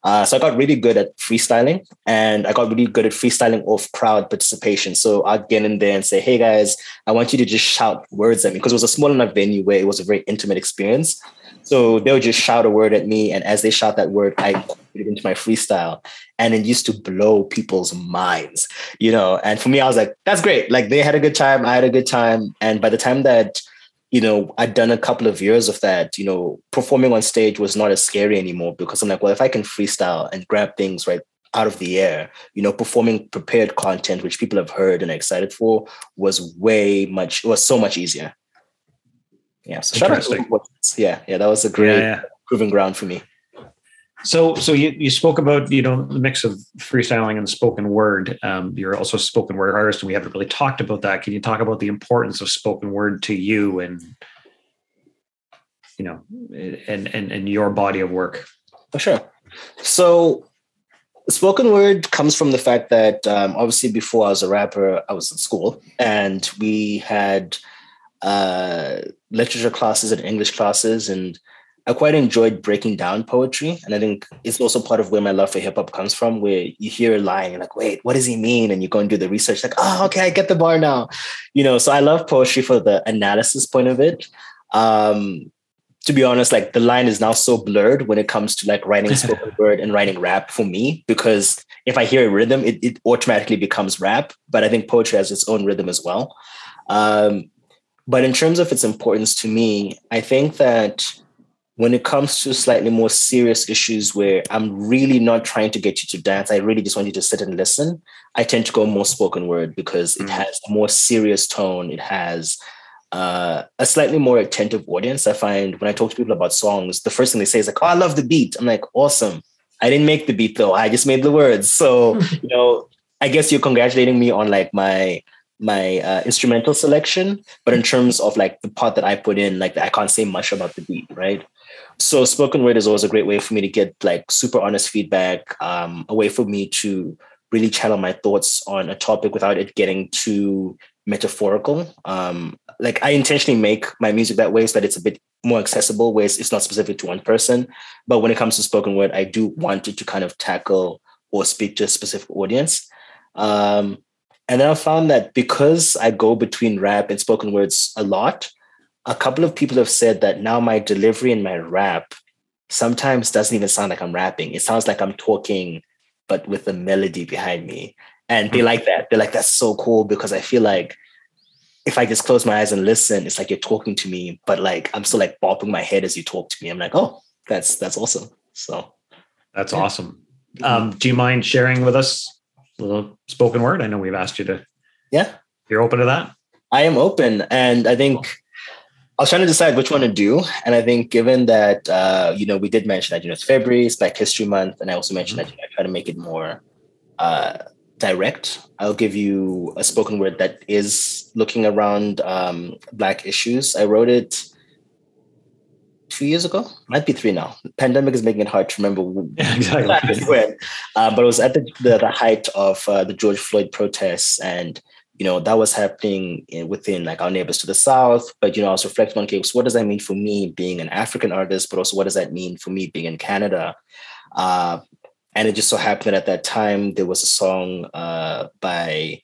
S4: Uh, so I got really good at freestyling, and I got really good at freestyling off crowd participation. So I'd get in there and say, "Hey guys, I want you to just shout words at me," because it was a small enough venue where it was a very intimate experience. So they'll just shout a word at me, and as they shout that word, I it into my freestyle, and it used to blow people's minds, you know. And for me, I was like, "That's great!" Like they had a good time, I had a good time, and by the time that you know I'd done a couple of years of that, you know, performing on stage was not as scary anymore because I'm like, well, if I can freestyle and grab things right out of the air, you know, performing prepared content which people have heard and are excited for was way much was so much easier. Yeah. So shout out to yeah, yeah, that was a great yeah, yeah. proving ground for me.
S1: So, so you, you spoke about you know the mix of freestyling and spoken word. Um, you're also a spoken word artist, and we haven't really talked about that. Can you talk about the importance of spoken word to you and you know, and and and your body of work.
S4: For sure. So spoken word comes from the fact that um, obviously before I was a rapper, I was in school and we had uh, literature classes and English classes, and I quite enjoyed breaking down poetry. And I think it's also part of where my love for hip hop comes from, where you hear a line, you're like, wait, what does he mean? And you go and do the research, like, oh, okay, I get the bar now. You know, so I love poetry for the analysis point of it. Um, to be honest, like the line is now so blurred when it comes to like writing [LAUGHS] spoken word and writing rap for me, because if I hear a rhythm, it, it automatically becomes rap. But I think poetry has its own rhythm as well. Um, but in terms of its importance to me, I think that when it comes to slightly more serious issues where I'm really not trying to get you to dance, I really just want you to sit and listen. I tend to go more spoken word because it mm. has a more serious tone. It has uh, a slightly more attentive audience. I find when I talk to people about songs, the first thing they say is like, "Oh, I love the beat." I'm like, "Awesome." I didn't make the beat though. I just made the words. So [LAUGHS] you know, I guess you're congratulating me on like my my uh, instrumental selection, but in terms of like the part that I put in, like I can't say much about the beat, right? So spoken word is always a great way for me to get like super honest feedback, um, a way for me to really channel my thoughts on a topic without it getting too metaphorical. Um, like I intentionally make my music that way so that it's a bit more accessible, where it's, it's not specific to one person. But when it comes to spoken word, I do want it to kind of tackle or speak to a specific audience. Um, and then I found that because I go between rap and spoken words a lot, a couple of people have said that now my delivery and my rap sometimes doesn't even sound like I'm rapping. It sounds like I'm talking, but with a melody behind me. And they hmm. like that. They're like, that's so cool because I feel like if I just close my eyes and listen, it's like you're talking to me, but like I'm still like bopping my head as you talk to me. I'm like, oh, that's that's awesome. So
S1: that's yeah. awesome. Um, do you mind sharing with us a little spoken word? I know we've asked you to.
S4: Yeah.
S1: You're open to that?
S4: I am open. And I think was trying to decide which one to do. And I think given that uh, you know, we did mention that, you know, it's February, it's Black History Month, and I also mentioned mm-hmm. that you know, I try to make it more uh direct. I'll give you a spoken word that is looking around um, Black issues. I wrote it two years ago, might be three now. The pandemic is making it hard to remember [LAUGHS] exactly [LAUGHS] when. Uh, but it was at the, the, the height of uh, the George Floyd protests, and you know that was happening in, within like our neighbors to the south. But you know, I was reflecting on, okay, what does that mean for me being an African artist? But also, what does that mean for me being in Canada? Uh, and it just so happened that at that time there was a song uh, by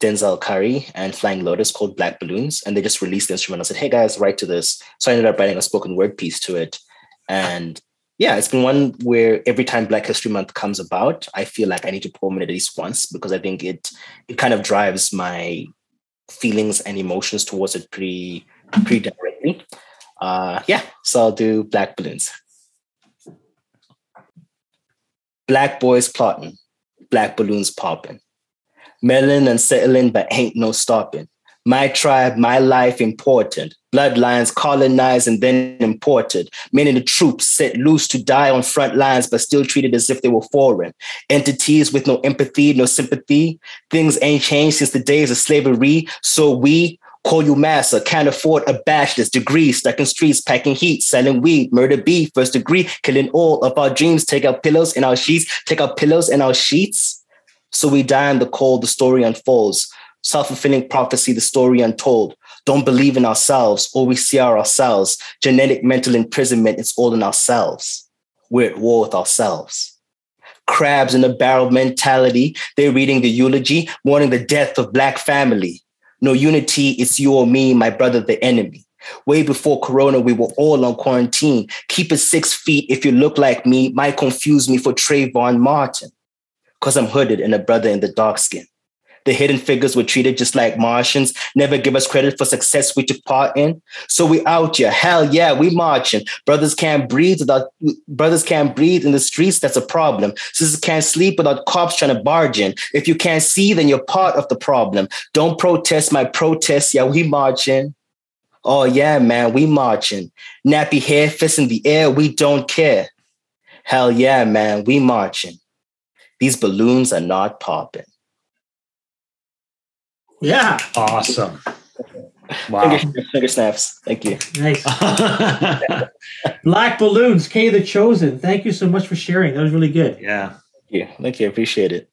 S4: Denzel Curry and Flying Lotus called Black Balloons, and they just released the instrument. I said, "Hey guys, write to this." So I ended up writing a spoken word piece to it, and yeah, it's been one where every time Black History Month comes about, I feel like I need to perform it at least once because I think it it kind of drives my feelings and emotions towards it pretty pretty directly. Uh, yeah, so I'll do Black Balloons. Black boys plotting, black balloons popping. Melon and settling, but ain't no stopping. My tribe, my life important. Bloodlines colonized and then imported. Many the troops set loose to die on front lines, but still treated as if they were foreign. Entities with no empathy, no sympathy. Things ain't changed since the days of slavery. So we, Call you massa, can't afford a bachelor's degree, stuck in streets, packing heat, selling weed, murder beef, first degree, killing all of our dreams, take our pillows and our sheets, take our pillows and our sheets. So we die in the cold, the story unfolds. Self-fulfilling prophecy, the story untold. Don't believe in ourselves, all we see are ourselves. Genetic mental imprisonment, it's all in ourselves. We're at war with ourselves crabs in a barrel mentality. They're reading the eulogy, mourning the death of Black family. No unity, it's you or me, my brother, the enemy. Way before Corona, we were all on quarantine. Keep it six feet. If you look like me, might confuse me for Trayvon Martin. Because I'm hooded and a brother in the dark skin. The hidden figures were treated just like Martians, never give us credit for success we took part in. So we out here. Hell yeah, we marching. Brothers can't breathe without brothers can't breathe in the streets. That's a problem. Sisters can't sleep without cops trying to barge in. If you can't see, then you're part of the problem. Don't protest my protest. Yeah, we marching. Oh yeah, man, we marching. Nappy hair, fists in the air, we don't care. Hell yeah, man, we marching. These balloons are not popping.
S2: Yeah.
S1: Awesome. Wow.
S4: Finger, finger snaps. Thank you.
S2: Nice. [LAUGHS] Black balloons. KTheChosen. Thank you so much for sharing. That was really good.
S1: yeah.
S4: Thank you. Thank you. I appreciate it.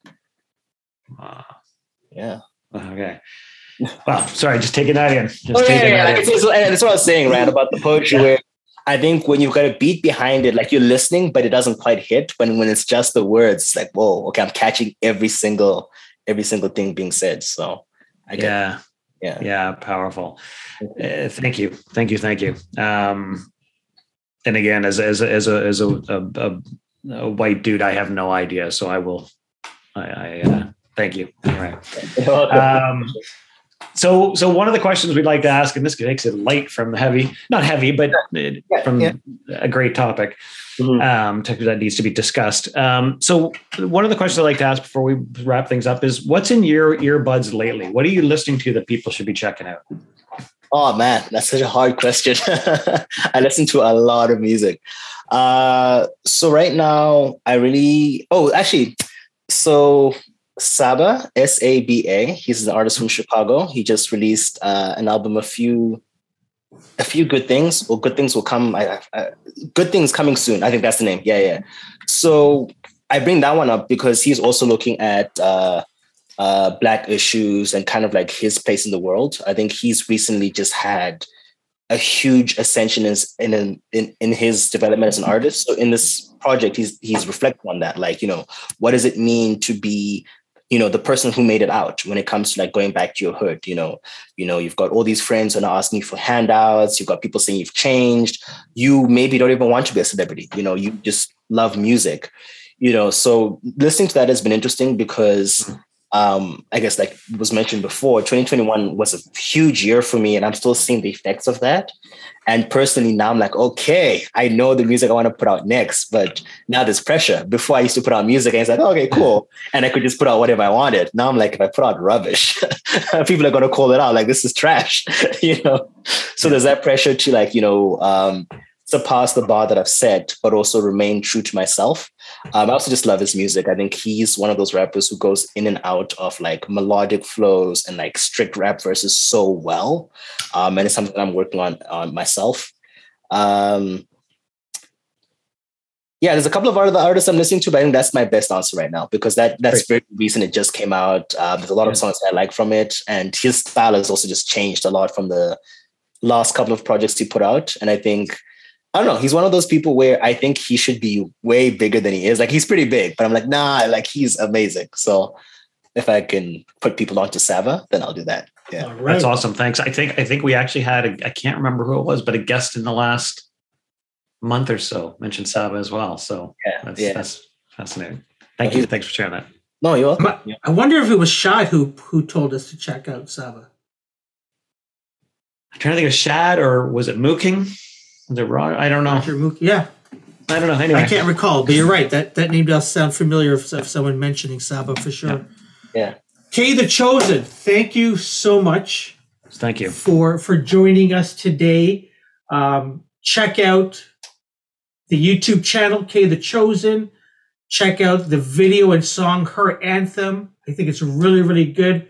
S1: Wow.
S4: Yeah.
S1: Okay. [LAUGHS] Wow. Sorry, just taking that in. Just
S4: Oh yeah,
S1: taking
S4: yeah, yeah.
S1: that
S4: Like,
S1: in.
S4: it's, it's, and that's what I was saying, Rand, about the poetry. Where I think when you've got a beat behind it, like you're listening, but it doesn't quite hit. When when it's just the words, it's like whoa, okay, I'm catching every single every single thing being said. So I
S1: yeah.
S4: yeah,
S1: Yeah. Powerful. Uh, thank you. Thank you. Thank you. Um, and again, as as as a as a, a, a, a white dude, I have no idea. So I will. I, I uh, thank you. Anyway. [LAUGHS] Um, so, so one of the questions we'd like to ask, and this makes it light from the heavy, not heavy, but
S4: Yeah,
S1: from
S4: yeah.
S1: a great topic
S4: Mhm.
S1: um, that needs to be discussed. Um, so, one of the questions I'd like to ask before we wrap things up is, what's in your earbuds lately? What are you listening to that people should be checking out?
S4: Oh man, that's such a hard question. [LAUGHS] I listen to a lot of music. Uh, so right now, I really oh actually, so Saba S A B A. He's an artist from Chicago. He just released uh, an album. A few, a few good things. Or good things will come. I, I- good things coming soon. I think that's the name. Yeah, yeah. So I bring that one up because he's also looking at. Uh, uh, black issues and kind of like his place in the world. I think he's recently just had a huge ascension in in in, in his development as an artist. So in this project, he's he's reflecting on that. Like you know, what does it mean to be you know the person who made it out when it comes to like going back to your hood you know you know you've got all these friends who are asking you for handouts you've got people saying you've changed you maybe don't even want to be a celebrity you know you just love music you know. So listening to that has been interesting because hmm. Um, I guess like was mentioned before, 2021 was a huge year for me, and I'm still seeing the effects of that. And personally, now I'm like, okay, I know the music I want to put out next, but now there's pressure. Before I used to put out music, and it's like, okay, cool, [LAUGHS] and I could just put out whatever I wanted. Now I'm like, if I put out rubbish, [LAUGHS] people are gonna call it out like this is trash, [LAUGHS] you know. So there's that pressure to like, you know, um, surpass the bar that I've set, but also remain true to myself. Um, I also just love his music. I think he's one of those rappers who goes in and out of like melodic flows and like strict rap verses so well. Um, and it's something that I'm working on on myself. Um, yeah, there's a couple of other artists I'm listening to, but I think that's my best answer right now because that that's very recent. It just came out. Uh, there's a lot of songs that I like from it, and his style has also just changed a lot from the last couple of projects he put out. And I think I don't know. He's one of those people where I think he should be way bigger than he is. Like he's pretty big, but I'm like, nah, like he's amazing. So if I can put people onto Saba, then I'll do that. Yeah.
S2: All right.
S1: That's awesome. Thanks. I think I think we actually had a, I can't remember who it was, but a guest in the last month or so mentioned Saba as well. So
S4: Yeah.
S1: that's
S4: yeah.
S1: that's fascinating. Thank you. Thanks for sharing that.
S4: No, you're welcome.
S2: I wonder if it was Shad who who told us to check out Saba.
S1: I'm trying to think of Shad or was it Mooking? Was it Rod? I don't know.
S2: Roger Mook- Yeah,
S1: I don't know. Anyway,
S2: I can't recall, but you're right. That that name does sound familiar of, of someone mentioning Saba for sure.
S4: Yeah.
S2: KTheChosen, thank you so much
S1: thank you.
S2: for for joining us today. Um, check out the YouTube channel KTheChosen. Check out the video and song Her Anthem. I think it's really really good.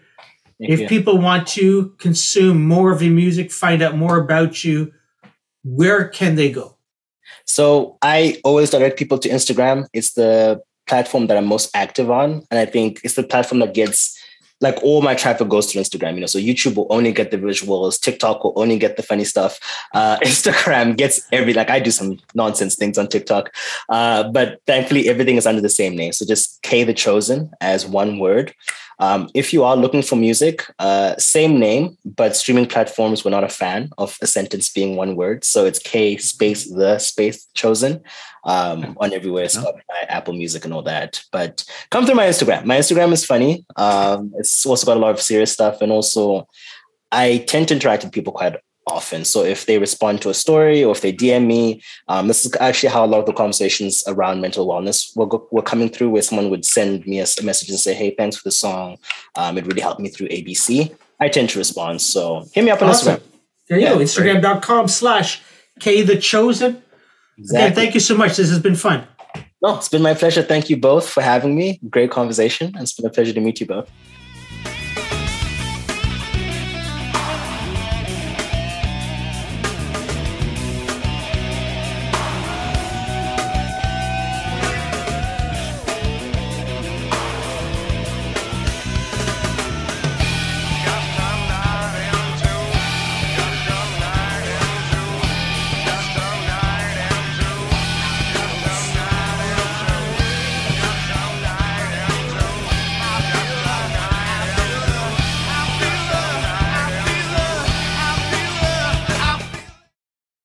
S4: Thank
S2: if
S4: you.
S2: people want to consume more of your music, find out more about you, where can they go?
S4: So I always direct people to Instagram. It's the platform that I'm most active on. And I think it's the platform that gets like all my traffic goes to Instagram, you know. So YouTube will only get the visuals, TikTok will only get the funny stuff. Uh, [LAUGHS] Instagram gets every like I do some nonsense things on TikTok. Uh, but thankfully everything is under the same name. So just KTheChosen as one word. Um, if you are looking for music, uh, same name, but streaming platforms were not a fan of a sentence being one word. So it's K space the space chosen um, on everywhere, Spotify, Apple Music, and all that. But come through my Instagram. My Instagram is funny. Um, it's also got a lot of serious stuff, and also I tend to interact with people quite often. So if they respond to a story or if they DM me, um, this is actually how a lot of the conversations around mental wellness were, were coming through, where someone would send me a message and say, "Hey, thanks for the song. Um, it really helped me through ABC." I tend to respond. So hit me up on
S2: Awesome.
S4: Instagram.
S2: There you
S4: Yeah,
S2: go. Instagram.com slash KTheChosen. Again,
S4: Exactly.
S2: thank you so much. This has been fun.
S4: No, it's been my pleasure. Thank you both for having me. Great conversation. And it's been a pleasure to meet you both.